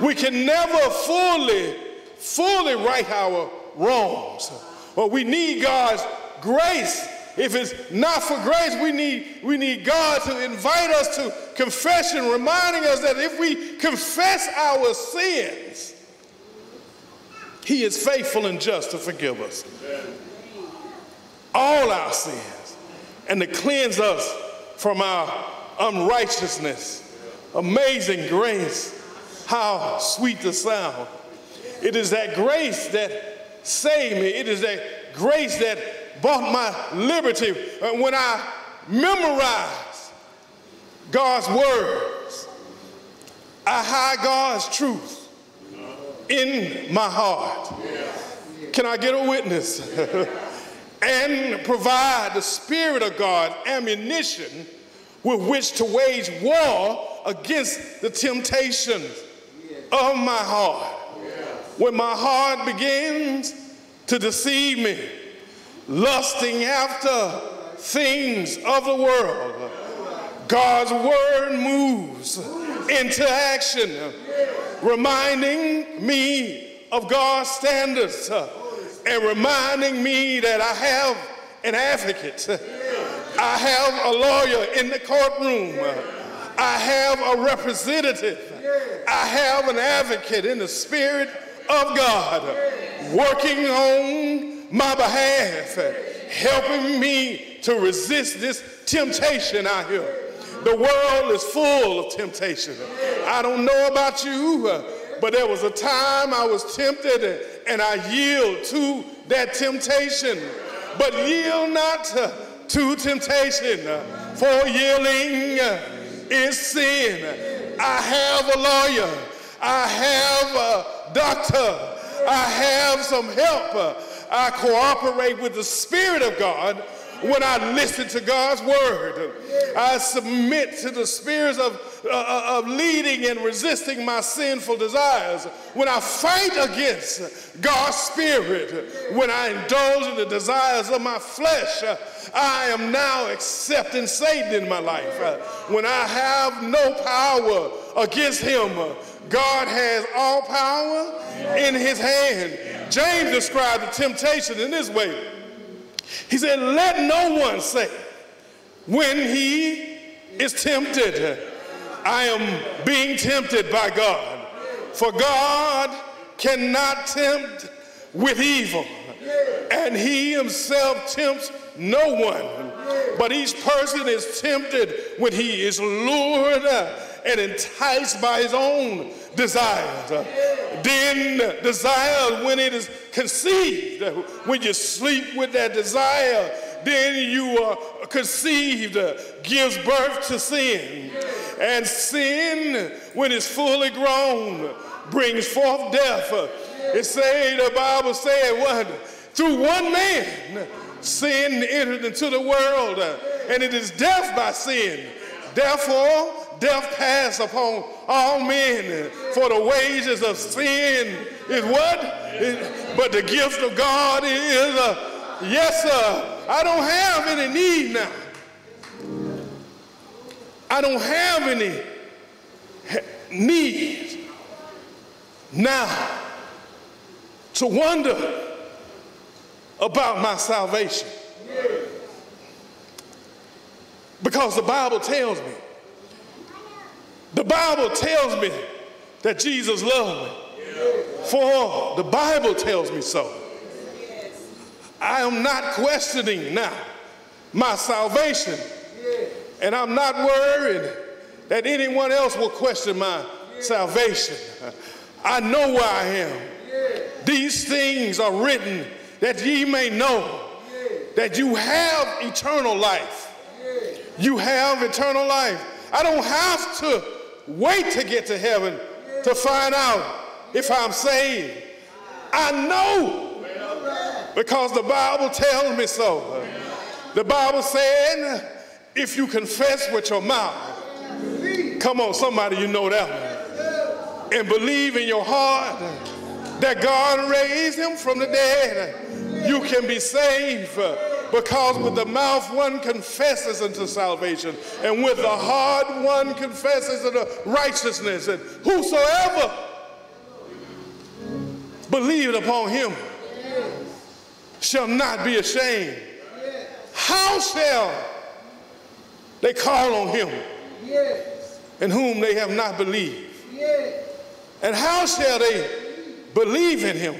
We can never fully, fully right our wrongs. But we need God's grace. If it's not for grace, we need, we need God to invite us to confession, reminding us that if we confess our sins, He is faithful and just to forgive us. All our sins and to cleanse us from our unrighteousness. Amazing grace. How sweet the sound. It is that grace that saved me. It is that grace that bought my liberty. Uh, when I memorize God's words, I hide God's truth in my heart. Can I get a witness? and provide the Spirit of God ammunition with which to wage war against the temptations of my heart. When my heart begins to deceive me, lusting after things of the world, God's word moves into action, reminding me of God's standards and reminding me that I have an advocate. I have a lawyer in the courtroom. I have a representative. I have an advocate in the Spirit of God working on my behalf, helping me to resist this temptation out here. The world is full of temptation. I don't know about you, but there was a time I was tempted and I yield to that temptation. But yield not to temptation, for yielding is sin. I have a lawyer. I have a doctor. I have some help. I cooperate with the Spirit of God when I listen to God's word. I submit to the spirits of, uh, of leading and resisting my sinful desires. When I fight against God's spirit, when I indulge in the desires of my flesh, I am now accepting Satan in my life. When I have no power against him, God has all power in his hand. James described the temptation in this way. He said, Let no one say, when he is tempted, I am being tempted by God. For God cannot tempt with evil, and he himself tempts no one. But each person is tempted when he is lured and enticed by his own desires. Uh, then desire, when it is conceived, when you sleep with that desire, then you are conceived, uh, gives birth to sin. And sin, when it's fully grown, brings forth death. It say, the Bible said, what? Through one man, sin entered into the world, uh, and it is death by sin. Therefore, death passed upon all men. For the wages of sin is what? It, but the gift of God is, uh, yes, sir. I don't have any need now. I don't have any need now to wonder about my salvation. Because the Bible tells me Bible tells me that Jesus loved me. For the Bible tells me so. I am not questioning now my salvation. And I'm not worried that anyone else will question my salvation. I know where I am. These things are written that ye may know that you have eternal life. You have eternal life. I don't have to wait to get to heaven to find out if I'm saved. I know because the Bible tells me so. The Bible said, if you confess with your mouth, come on, somebody, you know that and believe in your heart that God raised him from the dead, you can be saved. Because with the mouth one confesses unto salvation, and with the heart one confesses unto righteousness. And whosoever believed upon him shall not be ashamed. How shall they call on him in whom they have not believed? And how shall they believe in him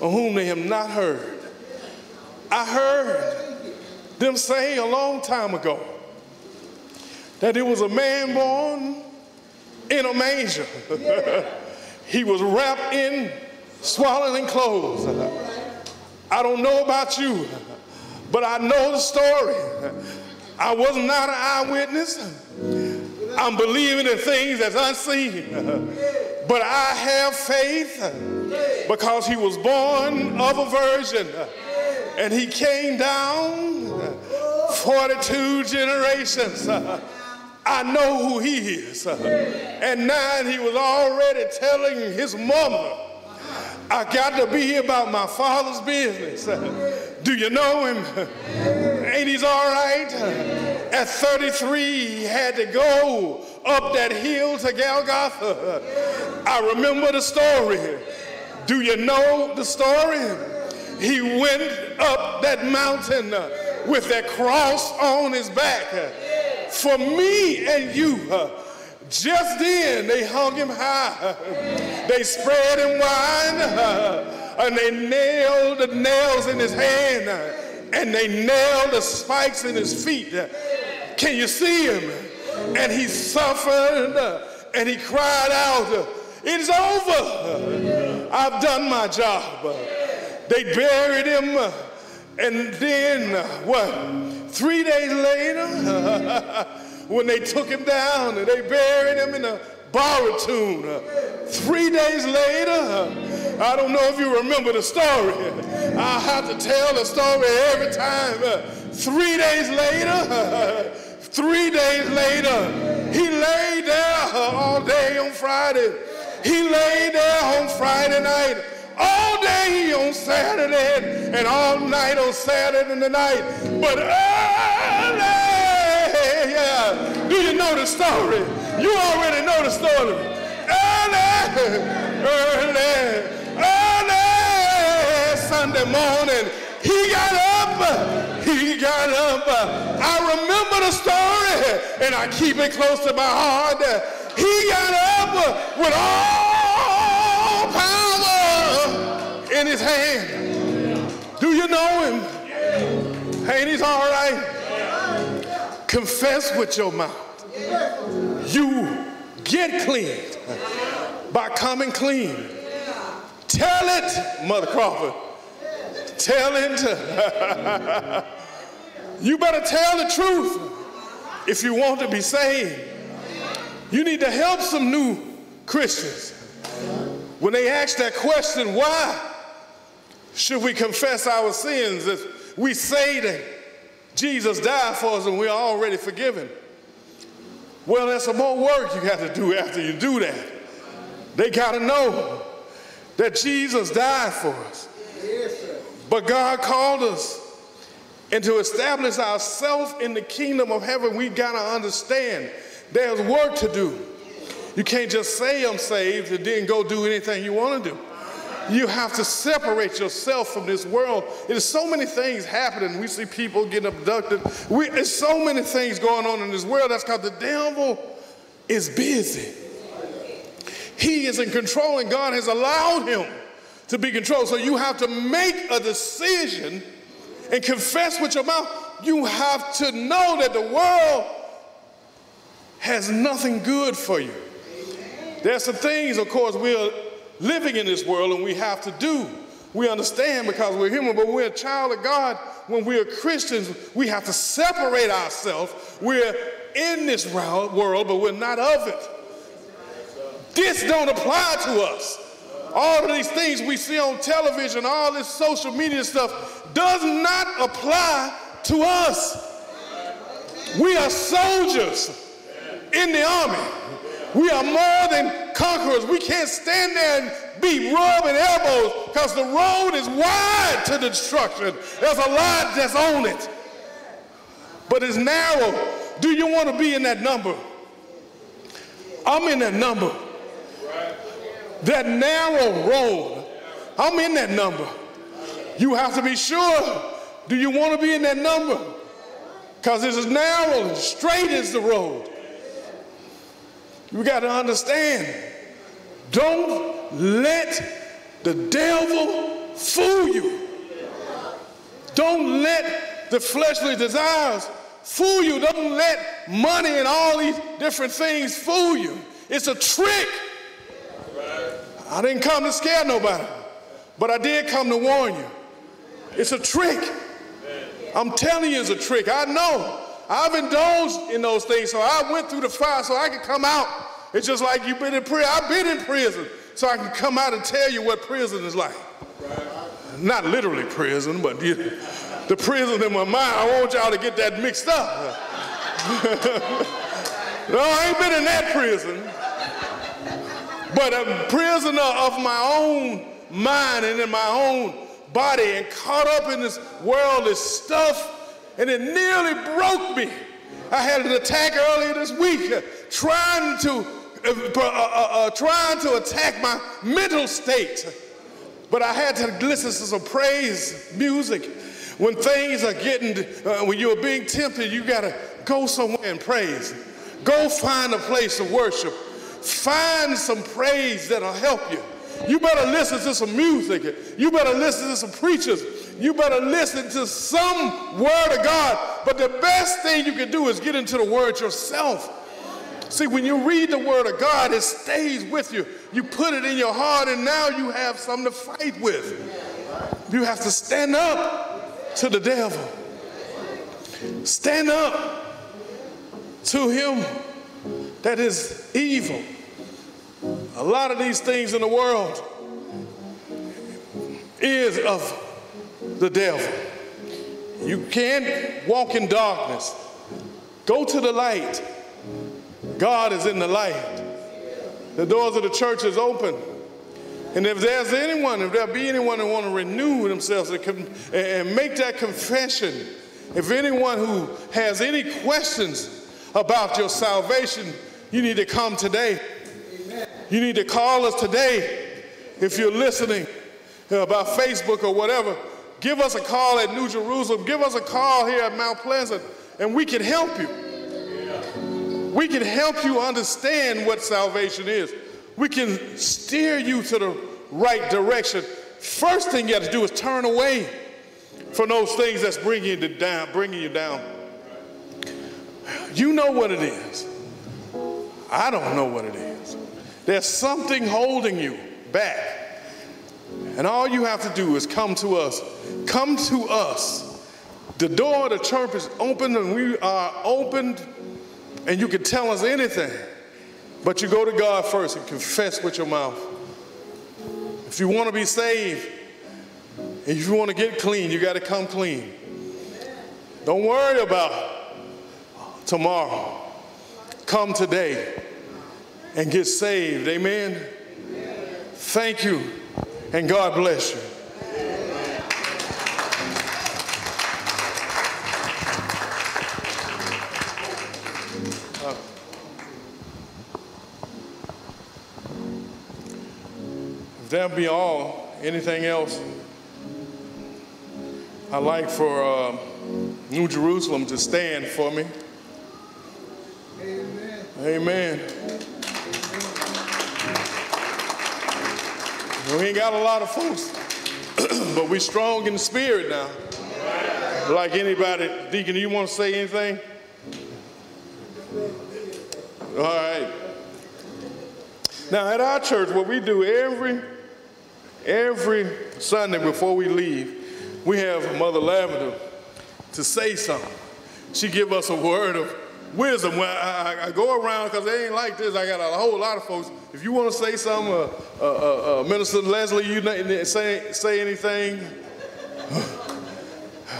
on whom they have not heard? I heard them say a long time ago that there was a man born in a manger. he was wrapped in swaddling clothes. I don't know about you, but I know the story. I was not an eyewitness. I'm believing in things that's unseen. But I have faith because he was born of a virgin and he came down 42 generations. I know who he is. And now he was already telling his mother, I got to be about my father's business. Do you know him? Ain't he's all right? At 33, he had to go up that hill to Golgotha. I remember the story. Do you know the story? He went up that mountain uh, with that cross on his back uh, for me and you. Uh, just then, they hung him high. They spread him wide, and they nailed the nails in his hand, and they nailed the spikes in his feet. Can you see him? And he suffered, and he cried out, It's over. I've done my job. They buried him, uh, and then uh, what? Three days later, when they took him down and they buried him in a borrowed tomb. Uh, three days later, I don't know if you remember the story. I have to tell the story every time. Three days later, three days later, he lay there all day on Friday. He lay there on Friday night all day on Saturday and all night on Saturday night. But early, yeah, do you know the story? You already know the story. Early, early, early Sunday morning, he got up. He got up. I remember the story and I keep it close to my heart. He got up with all power in his hand. Do you know him? Ain't he all right? Confess with your mouth. You get cleaned by coming clean. Tell it, Mother Crawford. Tell it. you better tell the truth if you want to be saved. You need to help some new Christians. When they ask that question, why should we confess our sins if we say that Jesus died for us and we're already forgiven? Well, there's some more work you got to do after you do that. They got to know that Jesus died for us. But God called us. And to establish ourselves in the kingdom of heaven, we got to understand there's work to do. You can't just say I'm saved and then go do anything you want to do. You have to separate yourself from this world. There's so many things happening. We see people getting abducted. We, there's so many things going on in this world. That's because the devil is busy. He is in control, and God has allowed him to be controlled. So you have to make a decision and confess with your mouth. You have to know that the world has nothing good for you. There's some things, of course, we're living in this world and we have to do we understand because we're human, but we're a child of God. When we're Christians, we have to separate ourselves. We're in this world, but we're not of it. This don't apply to us. All of these things we see on television, all this social media stuff, does not apply to us. We are soldiers in the army. We are more than conquerors. We can't stand there and be rubbing elbows because the road is wide to destruction. There's a lot that's on it. But it's narrow. Do you want to be in that number? I'm in that number. That narrow road. I'm in that number. You have to be sure. Do you want to be in that number? Because it's as narrow and straight as the road. You got to understand. Don't let the devil fool you. Don't let the fleshly desires fool you. Don't let money and all these different things fool you. It's a trick. I didn't come to scare nobody, but I did come to warn you. It's a trick. I'm telling you, it's a trick. I know. I've indulged in those things, so I went through the fire so I could come out. It's just like you've been in prison. I've been in prison, so I can come out and tell you what prison is like. Not literally prison, but you, the prison in my mind. I want y'all to get that mixed up. no, I ain't been in that prison, but a prisoner of my own mind and in my own body and caught up in this world worldly stuff, and it nearly broke me. I had an attack earlier this week uh, trying to uh, uh, uh, uh, trying to attack my mental state. But I had to listen to some praise music. When things are getting, uh, when you're being tempted, you got to go somewhere and praise. Go find a place of worship. Find some praise that'll help you. You better listen to some music. You better listen to some preachers. You better listen to some word of God. But the best thing you can do is get into the word yourself. See, when you read the word of God, it stays with you. You put it in your heart, and now you have something to fight with. You have to stand up to the devil. Stand up to him that is evil. A lot of these things in the world is of the devil. You can't walk in darkness. Go to the light. God is in the light. The doors of the church is open. And if there's anyone, if there be anyone who want to renew themselves and make that confession, if anyone who has any questions about your salvation, you need to come today. You need to call us today if you're listening uh, about Facebook or whatever. Give us a call at New Jerusalem. Give us a call here at Mount Pleasant, and we can help you. We can help you understand what salvation is. We can steer you to the right direction. First thing you have to do is turn away from those things that's bringing you down. Bringing you down. You know what it is. I don't know what it is. There's something holding you back. And all you have to do is come to us. Come to us. The door of the church is open and we are opened and you can tell us anything. But you go to God first and confess with your mouth. If you want to be saved, if you want to get clean, you got to come clean. Don't worry about tomorrow. Come today and get saved. Amen. Thank you, and God bless you. if that be all, anything else, I'd like for uh, New Jerusalem to stand for me. Amen. Amen. We ain't got a lot of folks, but we strong in the spirit now. Like anybody, Deacon, you want to say anything? All right. Now at our church, what we do every every Sunday before we leave, we have Mother Lavender to say something. She give us a word of wisdom. When I, I, go around, because they ain't like this, I got a whole lot of folks. If you want to say something, uh, uh, uh, uh Minister Leslie, you say, say anything?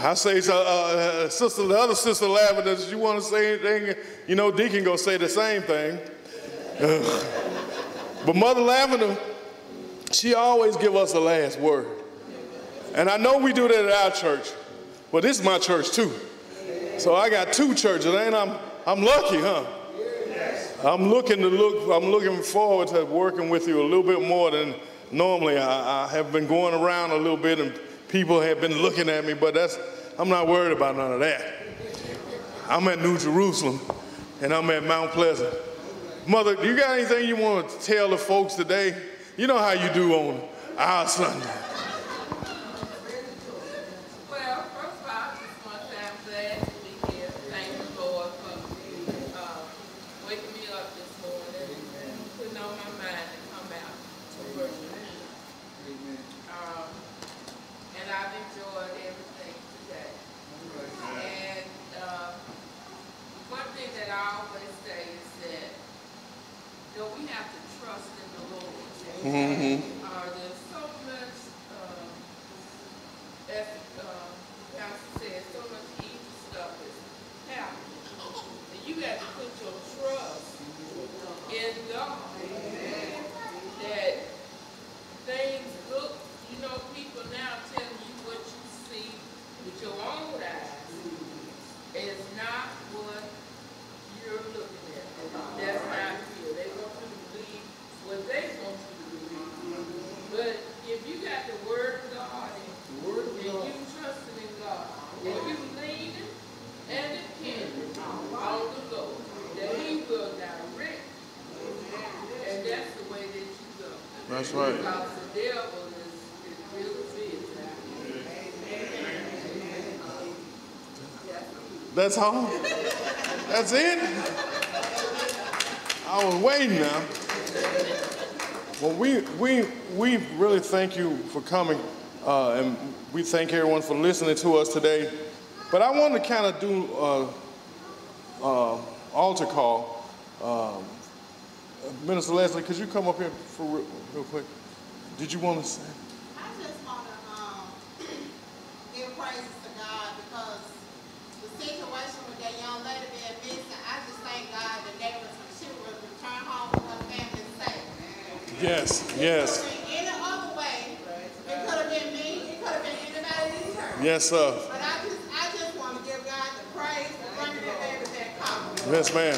I say, uh, uh, sister, the other sister Lavender, you want to say anything? You know, Deacon gonna say the same thing. but Mother Lavender, she always give us the last word. And I know we do that at our church, but this is my church too. So I got two churches, and I'm, I'm lucky, huh? I'm looking to look, I'm looking forward to working with you a little bit more than normally. I, I have been going around a little bit and people have been looking at me, but that's, I'm not worried about none of that. I'm at New Jerusalem and I'm at Mount Pleasant. Mother, do you got anything you want to tell the folks today? You know how you do on our Sunday. Mm-hmm. Uh, there's so much, um, as uh, Pastor said, so much evil stuff is happening. And you got to put your trust in God. That things look, you know, people now telling you what you see with your own eyes is not what you're looking at. That's not real. They want you to believe what they want you but if you got the word of God and, word of and God. you trusting in God and you leaning and depending on the Lord, that he will direct and that's the way that you go. That's right. That's all? That's it? I was waiting now. Well, we, we, we really thank you for coming, uh, and we thank everyone for listening to us today. But I want to kind of do a, a altar call. Um, Minister Leslie, could you come up here for real, quick? Did you want to say? I just want to um, give praises to God because the situation with that young lady being missing, I just thank God that they was, she was returned home with her family safe. Yes, yes. Any other way, it could have been me, it could have been anybody in church. Yes, sir. But I just, I just want to give God the praise for bringing that baby back home. Yes, ma'am.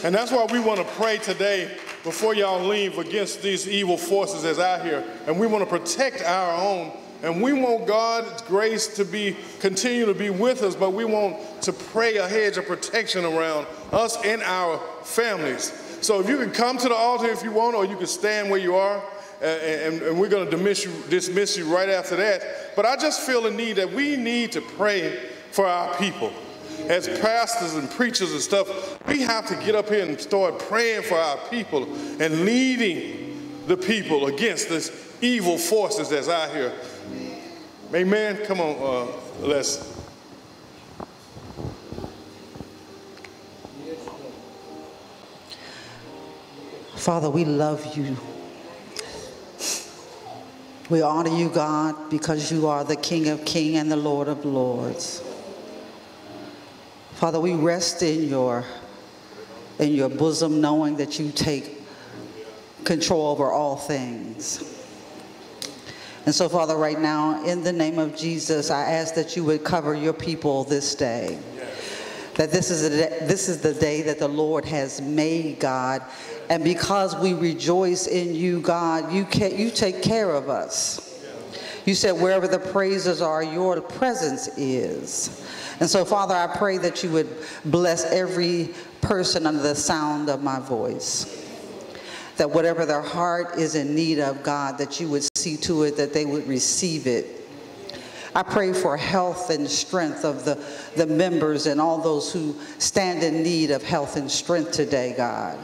And that's why we want to pray today before y'all leave against these evil forces that's out here. And we want to protect our own. And we want God's grace to be continue to be with us, but we want to pray a hedge of protection around us and our families. So if you can come to the altar if you want, or you can stand where you are, and, and we're going to dismiss you, dismiss you right after that. But I just feel a need that we need to pray for our people. As pastors and preachers and stuff, we have to get up here and start praying for our people and leading the people against this evil forces that's out here. Amen. Come on, uh, let's. Father, we love you. We honor you, God, because you are the King of kings and the Lord of lords. Father, we rest in your, in your bosom, knowing that you take control over all things. And so, Father, right now, in the name of Jesus, I ask that you would cover your people this day. That this is, a, this is the day that the Lord has made, God, and because we rejoice in you, God, you, can, you take care of us. You said, wherever the praises are, your presence is. And so, Father, I pray that you would bless every person under the sound of my voice. That whatever their heart is in need of, God, that you would see to it that they would receive it. I pray for health and strength of the, the members and all those who stand in need of health and strength today, God.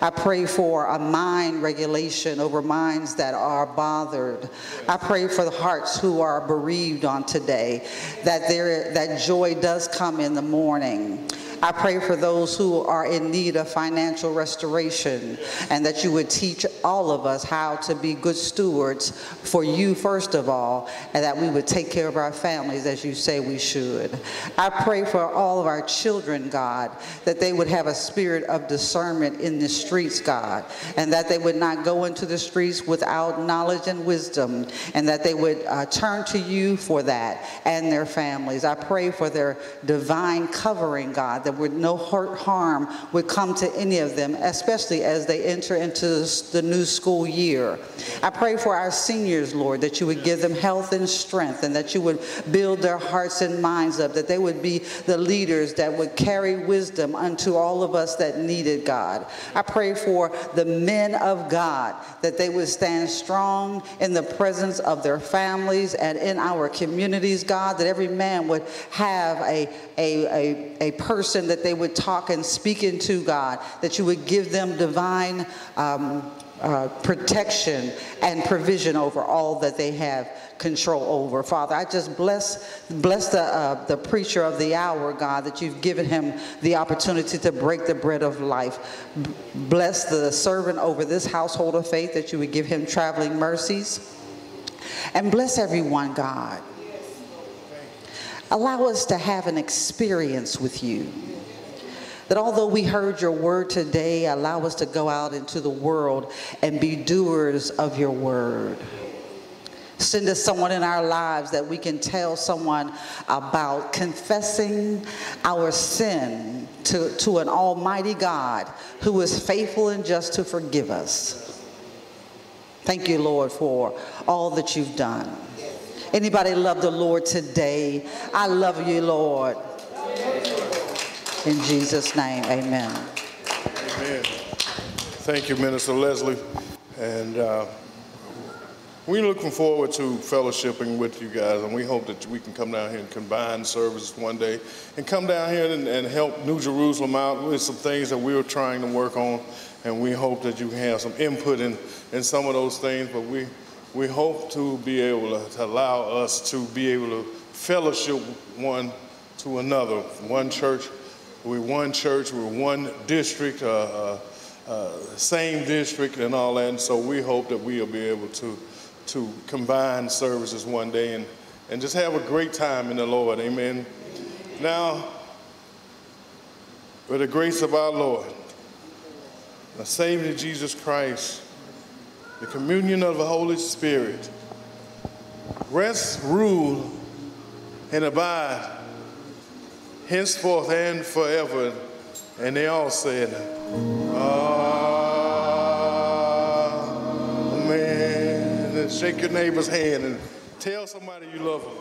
I pray for a mind regulation over minds that are bothered. I pray for the hearts who are bereaved on today, that there that joy does come in the morning. I pray for those who are in need of financial restoration and that you would teach all of us how to be good stewards for you, first of all, and that we would take care of our families as you say we should. I pray for all of our children, God, that they would have a spirit of discernment in the streets, God, and that they would not go into the streets without knowledge and wisdom, and that they would uh, turn to you for that and their families. I pray for their divine covering, God, that would no hurt, harm would come to any of them, especially as they enter into the new school year. I pray for our seniors, Lord, that you would give them health and strength and that you would build their hearts and minds up, that they would be the leaders that would carry wisdom unto all of us that needed God. I pray for the men of God, that they would stand strong in the presence of their families and in our communities, God, that every man would have a, a, a, a person that they would talk and speak into, God, that you would give them divine um, uh, protection and provision over all that they have control over. Father, I just bless bless the uh, the preacher of the hour, God, that you've given him the opportunity to break the bread of life. B- bless the servant over this household of faith that you would give him traveling mercies. And bless everyone, God. Allow us to have an experience with you. That although we heard your word today, allow us to go out into the world and be doers of your word. Send us someone in our lives that we can tell someone about confessing our sin to, to an almighty God who is faithful and just to forgive us. Thank you, Lord, for all that you've done. Anybody love the Lord today? I love you, Lord. In Jesus' name, amen. Amen. Thank you, Minister Leslie. And uh, we're looking forward to fellowshipping with you guys, and we hope that we can come down here and combine services one day and come down here and, and help New Jerusalem out with some things that we're trying to work on. And we hope that you have some input in, in some of those things, but we, we hope to be able to, allow us to be able to fellowship one to another, one church we're one church, we're one district, uh, uh, uh, same district and all that. And so we hope that we'll be able to, to combine services one day and, and just have a great time in the Lord. Amen. Now, with the grace of our Lord, the Savior Jesus Christ, the communion of the Holy Spirit, rest, rule, and abide henceforth and forever. And they all said, Amen. Shake your neighbor's hand and tell somebody you love them.